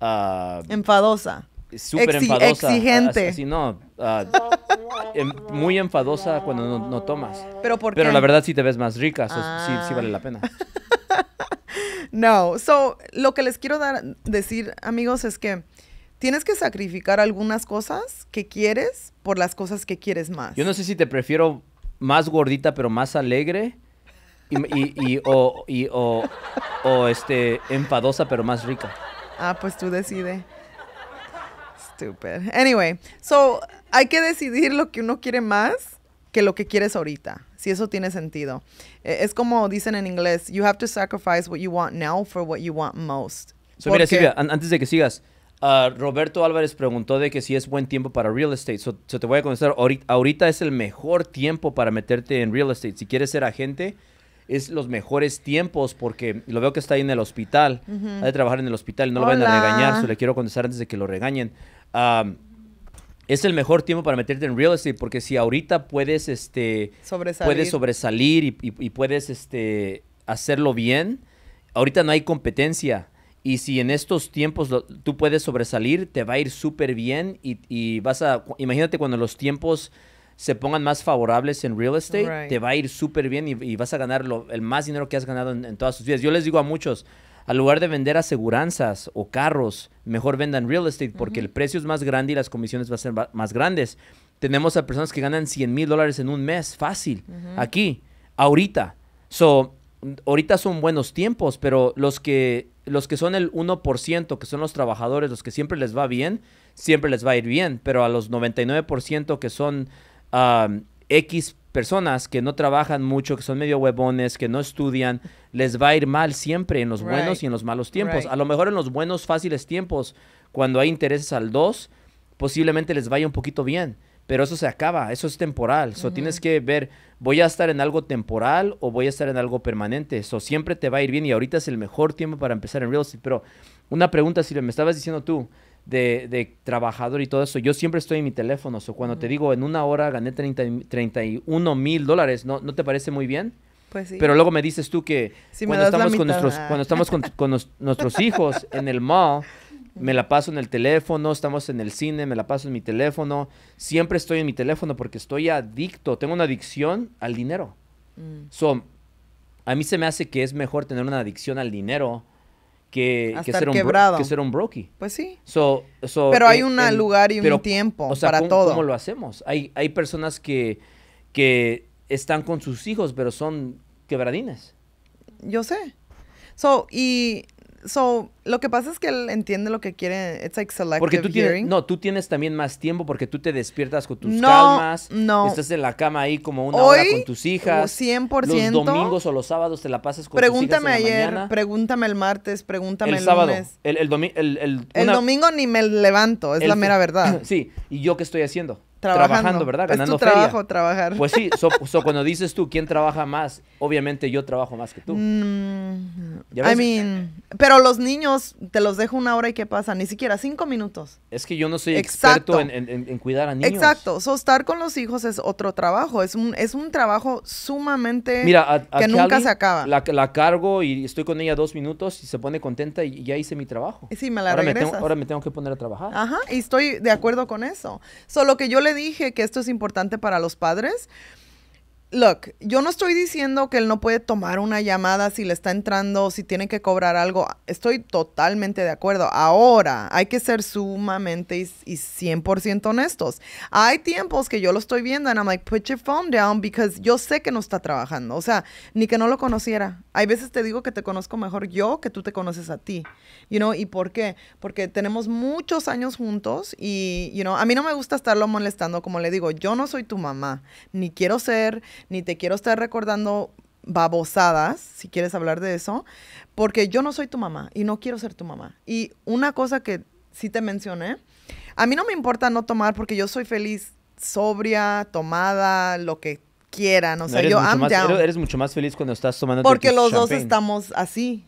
uh, enfadosa. Súper enfadosa. Exigente. Así, no, uh, muy enfadosa cuando no, tomas. Pero por Pero la verdad sí te ves más rica, sí, sí vale la pena. no, so lo que les quiero dar decir, amigos, es que tienes que sacrificar algunas cosas que quieres por las cosas que quieres más. Yo no sé si te prefiero más gordita pero más alegre y, o, y, o, o, este, enfadosa pero más rica. Ah, pues tú decide. Stupid. Anyway, so hay que decidir lo que uno quiere más que lo que quieres ahorita, si eso tiene sentido. Eh, es como dicen en inglés, you have to sacrifice what you want now for what you want most. So, mira, Silvia, antes de que sigas, Ah, Roberto Álvarez preguntó de que si es buen tiempo para real estate. So, te voy a contestar, ahorita, es el mejor tiempo para meterte en real estate. Si quieres ser agente, es los mejores tiempos porque lo veo que está ahí en el hospital. Ha de trabajar en el hospital. No lo van a regañar. So le quiero contestar antes de que lo regañen. es el mejor tiempo para meterte en real estate porque si ahorita puedes, este, sobresalir. puedes sobresalir y, y puedes este, hacerlo bien, ahorita no hay competencia y si en estos tiempos tú puedes sobresalir, te va a ir súper bien y, vas a, imagínate cuando los tiempos se pongan más favorables en real estate, te va a ir súper bien y, vas a ganar el más dinero que has ganado en, todas tus vidas. Yo les digo a muchos, al lugar de vender aseguranzas o carros, mejor vendan real estate porque el precio es más grande y las comisiones van a ser más grandes. Tenemos a personas que ganan 100 mil dólares en un mes, fácil, aquí, ahorita. So, ahorita son buenos tiempos, pero los que los que son el 1%, que son los trabajadores, los que siempre les va bien, siempre les va a ir bien, pero a los 99% que son X personas que no trabajan mucho, que son medio huevones, que no estudian, les va a ir mal siempre en los buenos y en los malos tiempos. A lo mejor en los buenos, fáciles tiempos, cuando hay intereses al 2, posiblemente les vaya un poquito bien pero eso se acaba, eso es temporal. So, tienes que ver, voy a estar en algo temporal o voy a estar en algo permanente. Eso siempre te va a ir bien y ahorita es el mejor tiempo para empezar en real estate. Pero una pregunta, si me estabas diciendo tú de, trabajador y todo eso, yo siempre estoy en mi teléfono. So, cuando te digo, en una hora gané 30, 31 mil dólares, ¿no, ¿no te parece muy bien? Pues sí. Pero luego me dices tú que cuando, estamos con nuestros, cuando estamos con, con nuestros hijos en el mall me la paso en el teléfono, estamos en el cine, me la paso en mi teléfono. Siempre estoy en mi teléfono porque estoy adicto, tengo una adicción al dinero. Mm. So, a mí se me hace que es mejor tener una adicción al dinero que, ser, un que ser un brokey. Pues sí. So, pero hay un lugar y un tiempo para todo. ¿Cómo lo hacemos? Hay, hay personas que, que están con sus hijos, pero son quebradines. Yo sé. So, y So, lo que pasa es que él entiende lo que quiere. It's like selective porque tú tienes, No, tú tienes también más tiempo porque tú te despiertas con tus calmas. No. Estás en la cama ahí como una hora con tus hijas. 100%. Los domingos o los sábados te la pasas con pregúntame tus hijas ayer, pregúntame el martes, pregúntame el, el sábado. lunes. El, el, el, el domingo ni me levanto, es la mera verdad. sí, ¿y yo qué estoy haciendo? Trabajando, ¿verdad? Ganando es tu trabajo trabajar. Pues sí, so, cuando dices tú quién trabaja más, obviamente yo trabajo más que tú. Mm, I mean, pero los niños te los dejo una hora y qué pasa, ni siquiera cinco minutos. Es que yo no soy experto en, cuidar a niños. Exacto, so estar con los hijos es otro trabajo, es un, es un trabajo sumamente Mira, que nunca se acaba. La, la, cargo y estoy con ella dos minutos y se pone contenta y ya hice mi trabajo. Sí, me la ahora Me tengo, ahora me tengo que poner a trabajar. Ajá, y estoy de acuerdo con eso. Solo que yo le dije que esto es importante para los padres Look, yo no estoy diciendo que él no puede tomar una llamada si le está entrando, si tiene que cobrar algo. Estoy totalmente de acuerdo. Ahora, hay que ser sumamente y, 100% honestos. Hay tiempos que yo lo estoy viendo and I'm like, put your phone down because yo sé que no está trabajando. O sea, ni que no lo conociera. Hay veces te digo que te conozco mejor yo que tú te conoces a ti. You know, ¿y por qué? Porque tenemos muchos años juntos y, you know, a mí no me gusta estarlo molestando. Como le digo, yo no soy tu mamá, ni quiero ser ni te quiero estar recordando babosadas, si quieres hablar de eso, porque yo no soy tu mamá y no quiero ser tu mamá. Y una cosa que sí te mencioné, a mí no me importa no tomar porque yo soy feliz sobria, tomada, lo que quieran. O sea, yo I'm más, Eres mucho más feliz cuando estás tomando Porque los dos estamos así,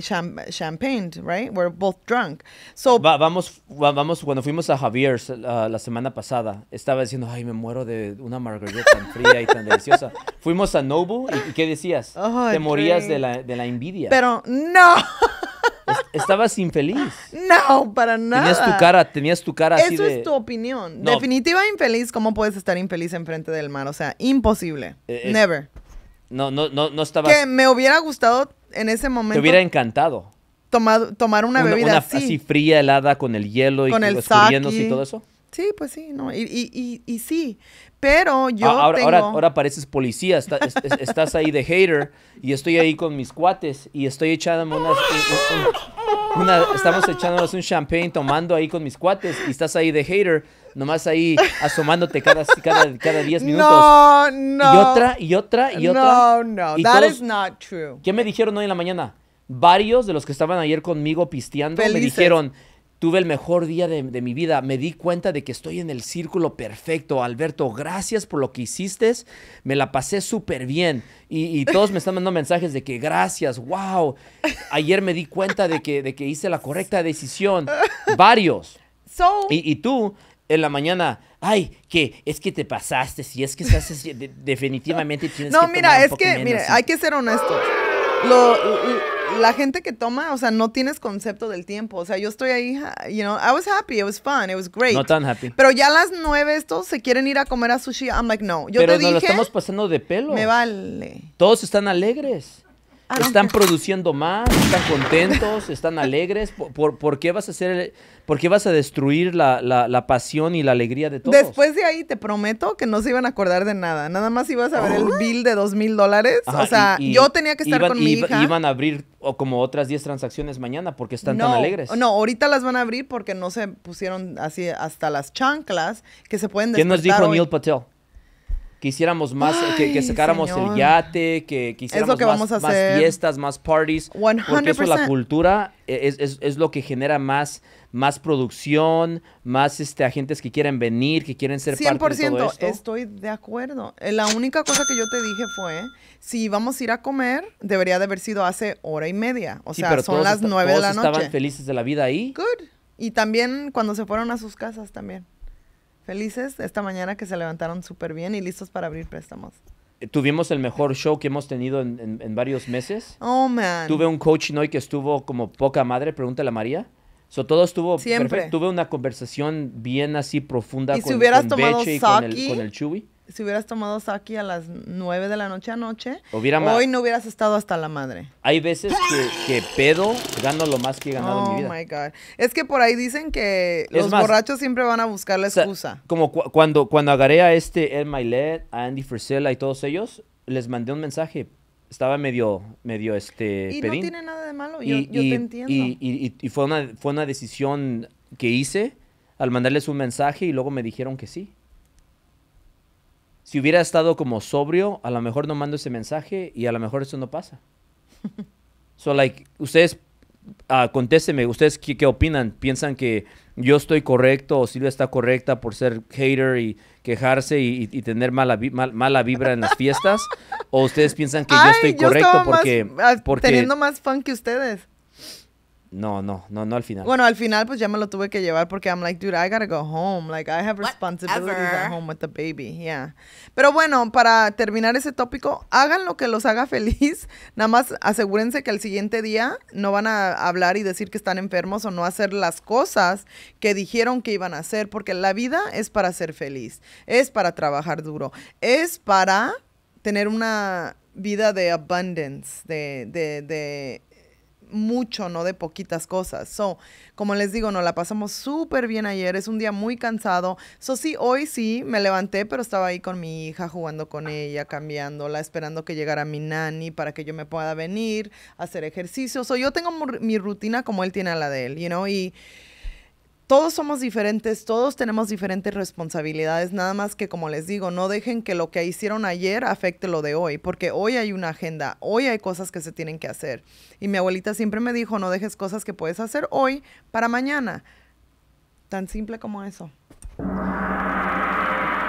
champagne, right? We're both drunk. So, vamos, vamos, cuando fuimos a Javier la semana pasada, estaba diciendo, ay, me muero de una margarita tan fría y tan deliciosa. Fuimos a Nobu y, ¿qué decías? Te morías de la, de la envidia. Pero no. Estabas infeliz. No, para nada. Tenías tu cara, tenías tu cara así Eso es tu opinión. Definitiva infeliz, ¿cómo puedes estar infeliz enfrente del mar? O sea, imposible. Eh, Never. No, no, no, no estabas... Que me hubiera gustado en ese momento... Te hubiera encantado. Tomar, tomar una, bebida así. así fría, helada, con el hielo y con el y todo eso. Sí, pues sí, no. Y, y, y, sí, pero yo ahora, tengo... ahora, ahora, pareces policía, estás ahí de hater y estoy ahí con mis cuates y estoy echándome unas... una, estamos echándonos un champagne tomando ahí con mis cuates y estás ahí de hater, nomás ahí asomándote cada, cada, cada 10 minutos. No, no. Y otra, y otra, y otra. No, no, that is not true. ¿Qué me dijeron hoy en la mañana? Varios de los que estaban ayer conmigo pisteando me dijeron tuve el mejor día de, mi vida. Me di cuenta de que estoy en el círculo perfecto. Alberto, gracias por lo que hiciste. Me la pasé súper bien. Y, todos me están mandando mensajes de que gracias, wow. Ayer me di cuenta de que, de que hice la correcta decisión. Varios. y, y tú, en la mañana, ay, que es que te pasaste, si es que estás definitivamente tienes no, que mira, es que, mira, hay que ser honestos. Lo, la gente que toma, o sea, no tienes concepto del tiempo. O sea, yo estoy ahí, you know, I was happy, it was fun, it was great. No tan happy. Pero ya a las nueve estos se quieren ir a comer a sushi. I'm like, no. Yo Pero te nos lo estamos pasando de pelo. Me vale. Todos están alegres. Están produciendo más, están contentos, están alegres. ¿Por, por, qué vas a hacer, por qué vas a destruir la, la, pasión y la alegría de todos? Después de ahí te prometo que no se iban a acordar de nada. Nada más ibas a ver el bill de dos mil dólares. O sea, yo tenía que estar con mi hija. Iban a abrir como otras 10 transacciones mañana porque están tan alegres. No, ahorita las van a abrir porque no se pusieron así hasta las chanclas que se pueden ¿Quién nos dijo Neil Patel? que hiciéramos más, que, sacáramos el yate, que, que hiciéramos más, más, fiestas, más parties. 100%. Porque eso la cultura es, es, es, lo que genera más, más producción, más este, agentes que quieren venir, que quieren ser parte de todo esto. estoy de acuerdo. Eh, la única cosa que yo te dije fue, si vamos a ir a comer, debería de haber sido hace hora y media. O sea, son las nueve de la noche. estaban felices de la vida ahí. Good. Y también cuando se fueron a sus casas también. Felices esta mañana que se levantaron súper bien y listos para abrir préstamos. Eh, tuvimos el mejor show que hemos tenido en, varios meses. Oh, man. Tuve un coach hoy que estuvo como poca madre, pregúntale a María. So, todo estuvo Siempre. Tuve una conversación bien así profunda ¿Y con, si hubieras tomado y con el, con el si hubieras tomado sake a las 9 de la noche anoche, hoy no hubieras estado hasta la madre. Hay veces que, pedo gano lo más que he ganado en mi vida. Oh my God. Es que por ahí dicen que los borrachos siempre van a buscar la excusa. como cuando, cuando agarré a este Ed Milet, a Andy Frisella y todos ellos, les mandé un mensaje. Estaba medio, medio este. Y no tiene nada de malo, yo, yo te entiendo. Y, y, fue, una, fue una decisión que hice al mandarles un mensaje y luego me dijeron que sí si hubiera estado como sobrio, a lo mejor no mando ese mensaje y a lo mejor eso no pasa. so, like, ustedes, uh, contésteme, ¿ustedes qué, opinan? ¿Piensan que yo estoy correcto o Silvia está correcta por ser hater y quejarse y, tener mala, mala vibra en las fiestas? ¿O ustedes piensan que yo estoy correcto porque, porque... Teniendo más fun que ustedes. No, no, no, no al final. Bueno, al final pues ya me lo tuve que llevar porque I'm like, dude, I gotta go home. Like, I have responsibilities at home with the baby. Yeah. Pero bueno, para terminar ese tópico, hagan lo que los haga feliz. Nada más asegúrense que el siguiente día no van a hablar y decir que están enfermos o no hacer las cosas que dijeron que iban a hacer. Porque la vida es para ser feliz. Es para trabajar duro. Es para tener una vida de abundance, de, de, de mucho, no de poquitas cosas. So, como les digo, nos la pasamos súper bien ayer. Es un día muy cansado. So, sí, hoy sí me levanté, pero estaba ahí con mi hija, jugando con ella, cambiándola, esperando que llegara mi nani para que yo me pueda venir hacer ejercicio. So, yo tengo mi rutina como él tiene la de él, you know, y todos somos diferentes, todos tenemos diferentes responsabilidades, nada más que como les digo, no dejen que lo que hicieron ayer afecte lo de hoy, porque hoy hay una agenda, hoy hay cosas que se tienen que hacer. Y mi abuelita siempre me dijo, no dejes cosas que puedes hacer hoy para mañana. Tan simple como eso.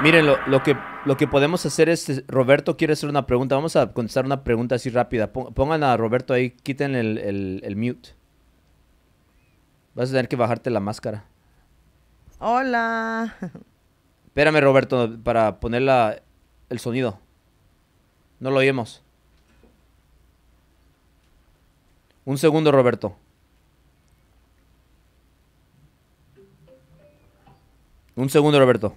Miren, lo, que, lo que podemos hacer es, Roberto quiere hacer una pregunta, vamos a contestar una pregunta así rápida. Pongan a Roberto ahí, quiten el, el mute. Vas a tener que bajarte la máscara. Hola. Espérame, Roberto, para poner el sonido. No lo oímos. Un segundo, Roberto. Un segundo, Roberto.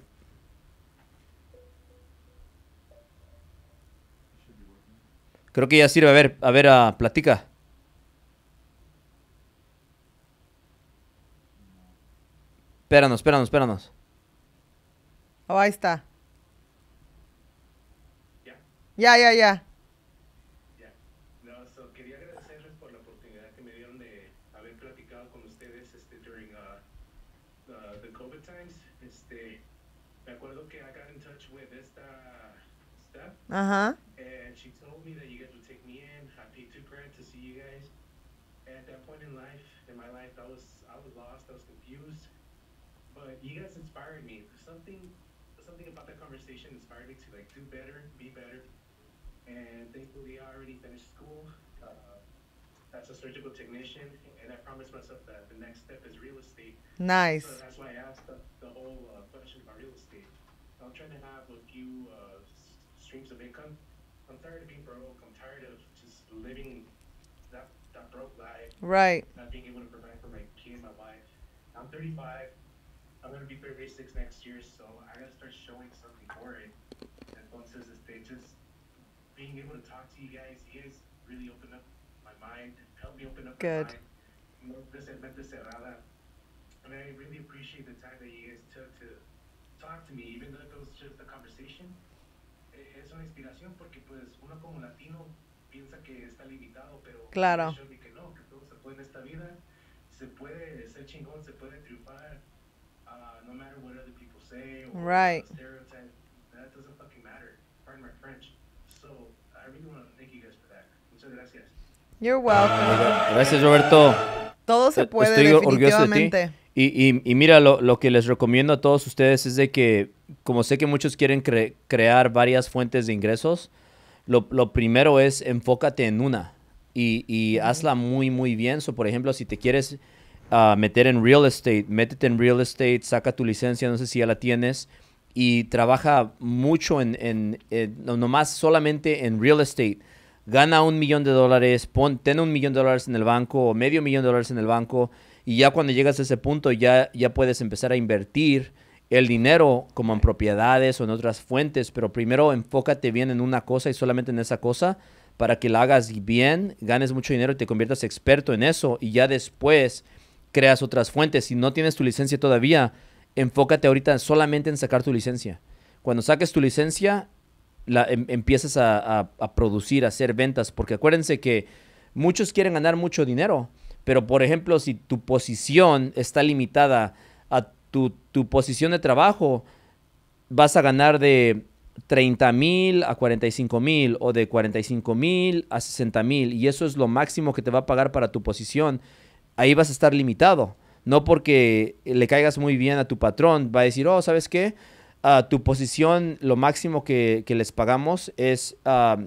Creo que ya sirve. A ver, a ver, a, platica. Espéranos, espéranos, espéranos. Oh, ahí está. ¿Ya? Ya, ya, ya. No, so, quería agradecerles por la oportunidad que me dieron de haber platicado con ustedes este, during uh, uh, the COVID times. Este, me acuerdo que I got in touch with esta Steph. Ajá. And she me to like do better, be better. And thankfully, I already finished school uh, as a surgical technician, and I promised myself that the next step is real estate. Nice. So that's why I asked the, the whole uh, question about real estate. I'm trying to have a few uh, streams of income. I'm tired of being broke. I'm tired of just living that that broke life, Right. not being able to provide for my kid, my wife. I'm 35. I'm gonna be 36 next year, so I gotta start showing something for it. Entonces, este, just being able to talk to you guys, you guys really open up my mind, help me open up Good. my mind. No de ser mente cerrada. And I really appreciate the time that you guys took to talk to me, even though it was just a conversation. Es una inspiración porque pues uno como latino piensa que está limitado, pero Claro. yo vi que no, que todo se puede en esta vida, se puede ser chingón, se puede triunfar, uh, no matter what other people say or Right. stereotype, that doesn't fucking matter. Pardon my French. So I really want to thank you guys for that. Muchas gracias. You're welcome. Gracias, Roberto. Todo se puede, Estoy orgulloso de ti. definitivamente. Y, y- y mira, lo, lo que les recomiendo a todos ustedes es de que, como sé que muchos quieren cre- crear varias fuentes de ingresos, lo, lo primero es enfócate en una y, y hazla muy, muy bien. So, por ejemplo, si te quieres ah, meter en real estate, métete en real estate, saca tu licencia, no sé si ya la tienes, y trabaja mucho en, en, en- no, nomás solamente en real estate. Gana un millón de dólares, pon, ten un millón de dólares en el banco o medio millón de dólares en el banco y ya cuando llegas a ese punto ya, ya puedes empezar a invertir el dinero como en propiedades o en otras fuentes, pero primero enfócate bien en una cosa y solamente en esa cosa para que la hagas bien, ganes mucho dinero y te conviertas experto en eso y ya después creas otras fuentes. Si no tienes tu licencia todavía, enfócate ahorita solamente en sacar tu licencia. Cuando saques tu licencia, la, em- empiezas a, producir, a hacer ventas, porque acuérdense que muchos quieren ganar mucho dinero, pero por ejemplo, si tu posición está limitada a tu, tu posición de trabajo, vas a ganar de 30 mil a 45 mil o de 45 mil a 60 mil y eso es lo máximo que te va a pagar para tu posición. Ahí vas a estar limitado. No porque le caigas muy bien a tu patrón, va a decir, oh, ¿sabes qué? Ah, tu posición, lo máximo que, que les pagamos es ah,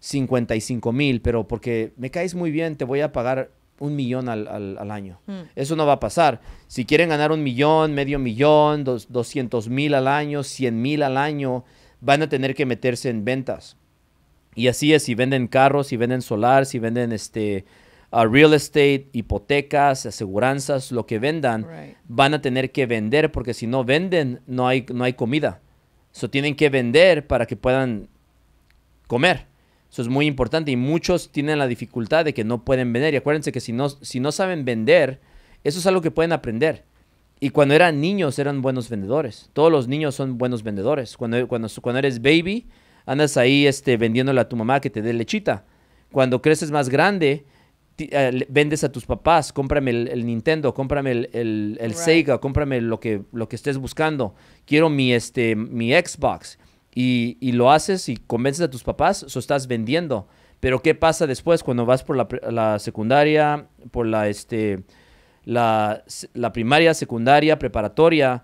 55 mil, pero porque me caes muy bien, te voy a pagar un millón al, al- al año. Mm. Eso no va a pasar. Si quieren ganar un millón, medio millón, dos, 200 mil al año, 100 mil al año, van a tener que meterse en ventas. Y así es, si venden carros, si venden solar, si venden este, ah, real estate, hipotecas, aseguranzas, lo que vendan, Right. van a tener que vender porque si no venden, no hay, no hay comida. Eso tienen que vender para que puedan comer. Eso es muy importante y muchos tienen la dificultad de que no pueden vender. Y acuérdense que si no, si no saben vender, eso es algo que pueden aprender. Y cuando eran niños eran buenos vendedores. Todos los niños son buenos vendedores. Cuando, cuando, cuando eres baby, andas ahí este, vendiéndole a tu mamá que te dé lechita. Cuando creces más grande, vendes a tus papás, cómprame el, el Nintendo, cómprame el, el- el Right. Sega, cómprame lo que, lo que estés buscando. Quiero mi, este, mi Xbox. Y, y lo haces y convences a tus papás, eso estás vendiendo. Pero ¿qué pasa después cuando vas por la, la secundaria, por la, este, la, la primaria, secundaria, preparatoria?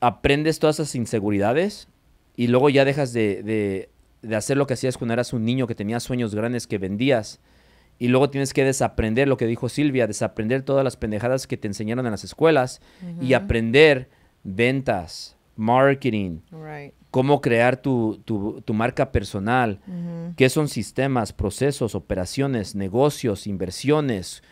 Aprendes todas esas inseguridades y luego ya dejas de, de- de hacer lo que hacías cuando eras un niño que tenías sueños grandes que vendías. Y luego tienes que desaprender lo que dijo Silvia, desaprender todas las pendejadas que te enseñaron en las escuelas y aprender ventas, marketing, Right. cómo crear tu, tu- tu marca personal, Ujú. qué son sistemas, procesos, operaciones, negocios, inversiones,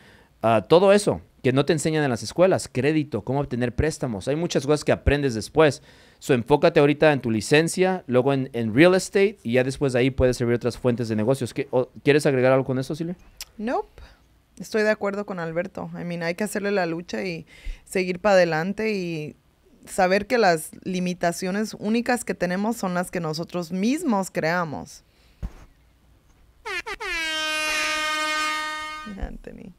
ah, todo eso que no te enseñan en las escuelas, crédito, cómo obtener préstamos. Hay muchas cosas que aprendes después. So, enfócate ahorita en tu licencia, luego en, en real estate y ya después de ahí puedes servir otras fuentes de negocios. ¿Qué- o- ¿Quieres agregar algo con eso, Silvia? Nope. Estoy de acuerdo con Alberto. I mean, hay que hacerle la lucha y seguir para adelante y saber que las limitaciones únicas que tenemos son las que nosotros mismos creamos. Anthony.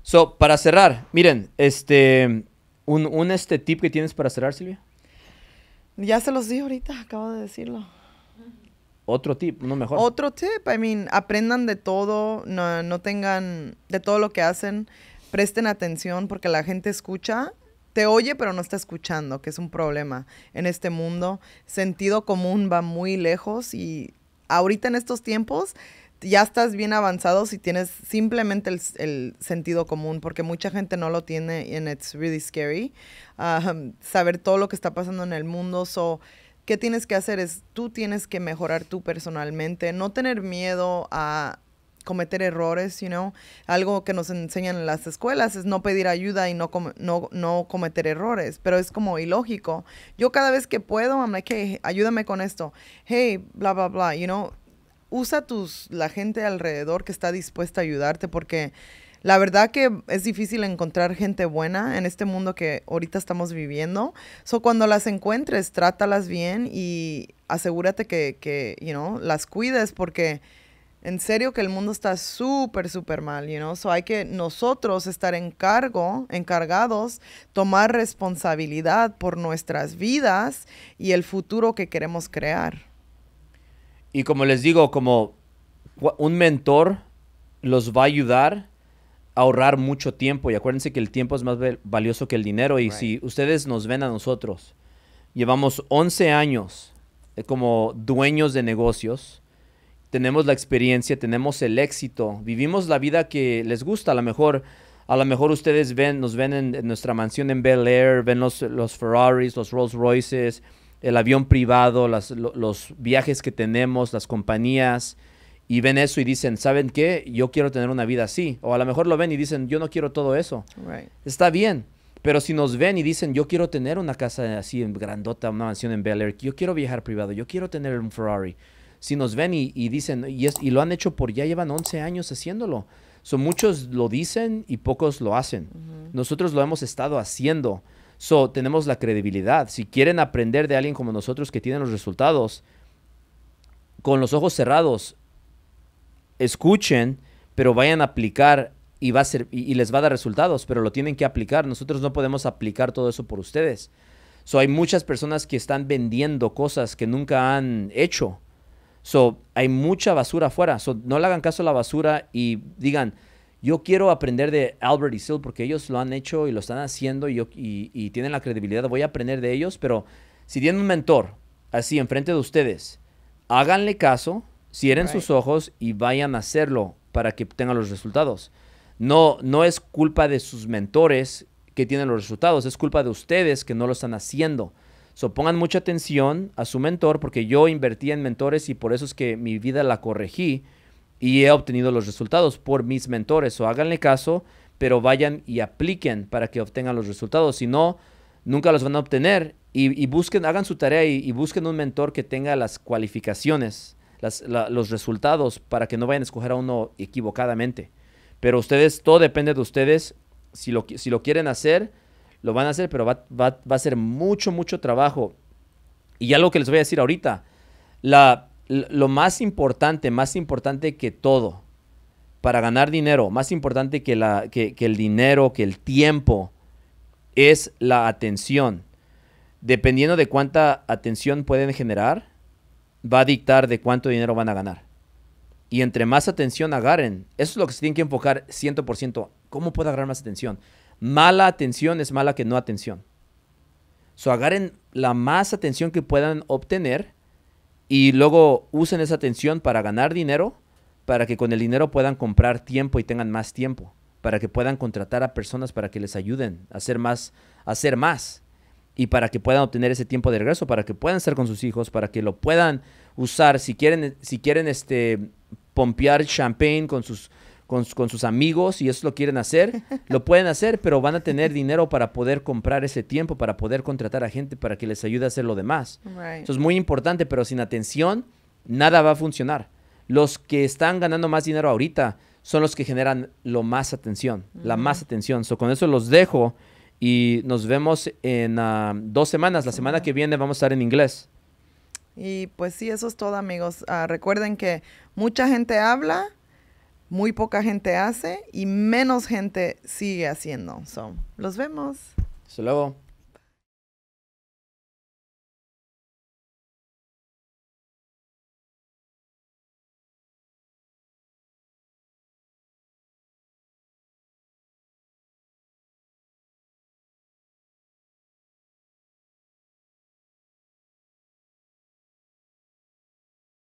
So, para cerrar, miren, este, un, un este tip que tienes para cerrar, Silvia. Ya se los di ahorita, acabo de decirlo. otro tip, no mejor. Otro tip, I mean, aprendan de todo, no, no tengan, de todo lo que hacen, presten atención porque la gente escucha, te oye pero no está escuchando, que es un problema en este mundo. Sentido común va muy lejos y ahorita en estos tiempos ya estás bien avanzado si tienes simplemente el, sentido común, porque mucha gente no lo tiene y it's really scary. Um, saber todo lo que está pasando en el mundo. So, ¿qué tienes que hacer? Es tú tienes que mejorar tú personalmente, no tener miedo a cometer errores, you know. Algo que nos enseñan en las escuelas es no pedir ayuda y no, no, no cometer errores, pero es como ilógico. Yo cada vez que puedo, I'm like, hey, ayúdame con esto. Hey, bla, bla, bla, you know. Usa tus, la gente alrededor que está dispuesta a ayudarte porque la verdad que es difícil encontrar gente buena en este mundo que ahorita estamos viviendo. So, cuando las encuentres, trátalas bien y asegúrate que, que you las cuides porque en serio que el mundo está súper, súper mal, you know. So, hay que nosotros estar en cargo, encargados, tomar responsabilidad por nuestras vidas y el futuro que queremos crear. Y como les digo, como un mentor los va a ayudar ahorrar mucho tiempo. Y acuérdense que el tiempo es más valioso que el dinero. Y si ustedes nos ven a nosotros, llevamos 11 años eh, como dueños de negocios, tenemos la experiencia, tenemos el éxito, vivimos la vida que les gusta, a lo mejor a lo mejor ustedes ven, nos ven en, nuestra mansión en Bel Air, ven los, los Ferraris, los Rolls Royces, el avión privado, los viajes que tenemos, las compañías, y ven eso y dicen, ¿saben qué? Yo quiero tener una vida así. O a lo mejor lo ven y dicen, yo no quiero todo eso. Está bien. Pero si nos ven y dicen, yo quiero tener una casa así en grandota, una mansión en Bel Air, yo quiero viajar privado, yo quiero tener un Ferrari. Si nos ven y, dicen, y, y, lo han hecho por, ya llevan 11 años haciéndolo. So, muchos lo dicen y pocos lo hacen. Nosotros lo hemos estado haciendo. Tenemos la credibilidad. Si quieren aprender de alguien como nosotros que tiene los resultados, con los ojos cerrados, escuchen, pero vayan a aplicar y, va a ser, y, les va a dar resultados, pero lo tienen que aplicar. Nosotros no podemos aplicar todo eso por ustedes. So, hay muchas personas que están vendiendo cosas que nunca han hecho. So, hay mucha basura afuera. So, no le hagan caso a la basura y digan, yo quiero aprender de Albert y Sil porque ellos lo han hecho y lo están haciendo y, y, tienen la credibilidad. Voy a aprender de ellos, pero si tienen un mentor así enfrente de ustedes, háganle caso, Cierren sus ojos y vayan a hacerlo para que tengan los resultados. No, no es culpa de sus mentores que tienen los resultados, es culpa de ustedes que no lo están haciendo. So, pongan mucha atención a su mentor porque yo invertí en mentores y por eso es que mi vida la corregí y he obtenido los resultados por mis mentores. O háganle caso, pero vayan y apliquen para que obtengan los resultados. Si no, nunca los van a obtener. Y, busquen, hagan su tarea y busquen un mentor que tenga las cualificaciones los resultados para que no vayan a escoger a uno equivocadamente. Pero ustedes, todo depende de ustedes. Si lo, si lo quieren hacer, lo van a hacer, pero va, va, va a ser mucho, mucho trabajo. Y ya lo que les voy a decir ahorita, la, lo más importante, más importante que todo, para ganar dinero, más importante que, la, que, el dinero, que el tiempo, es la atención. Dependiendo de cuánta atención pueden generar, va a dictar de cuánto dinero van a ganar. Y entre más atención agarren, eso es lo que se tiene que enfocar 100%. ¿Cómo puedo agarrar más atención? Mala atención es mala que no atención. So agarren la más atención que puedan obtener y luego usen esa atención para ganar dinero, para que con el dinero puedan comprar tiempo y tengan más tiempo, para que puedan contratar a personas para que les ayuden a hacer más, a hacer más y para que puedan obtener ese tiempo de regreso, para que puedan estar con sus hijos, para que lo puedan usar, si quieren, si quieren este, pompear champagne con sus, con, sus amigos y eso lo quieren hacer, lo pueden hacer, pero van a tener dinero para poder comprar ese tiempo, para poder contratar a gente para que les ayude a hacer lo demás. Eso es muy importante, pero sin atención, nada va a funcionar. Los que están ganando más dinero ahorita son los que generan lo más atención, la más atención. So, con eso los dejo y nos vemos en ah, dos semanas. La semana que viene vamos a estar en inglés. Y pues sí, eso es todo amigos. Ah, recuerden que mucha gente habla, muy poca gente hace y menos gente sigue haciendo. So, los vemos. Hasta luego.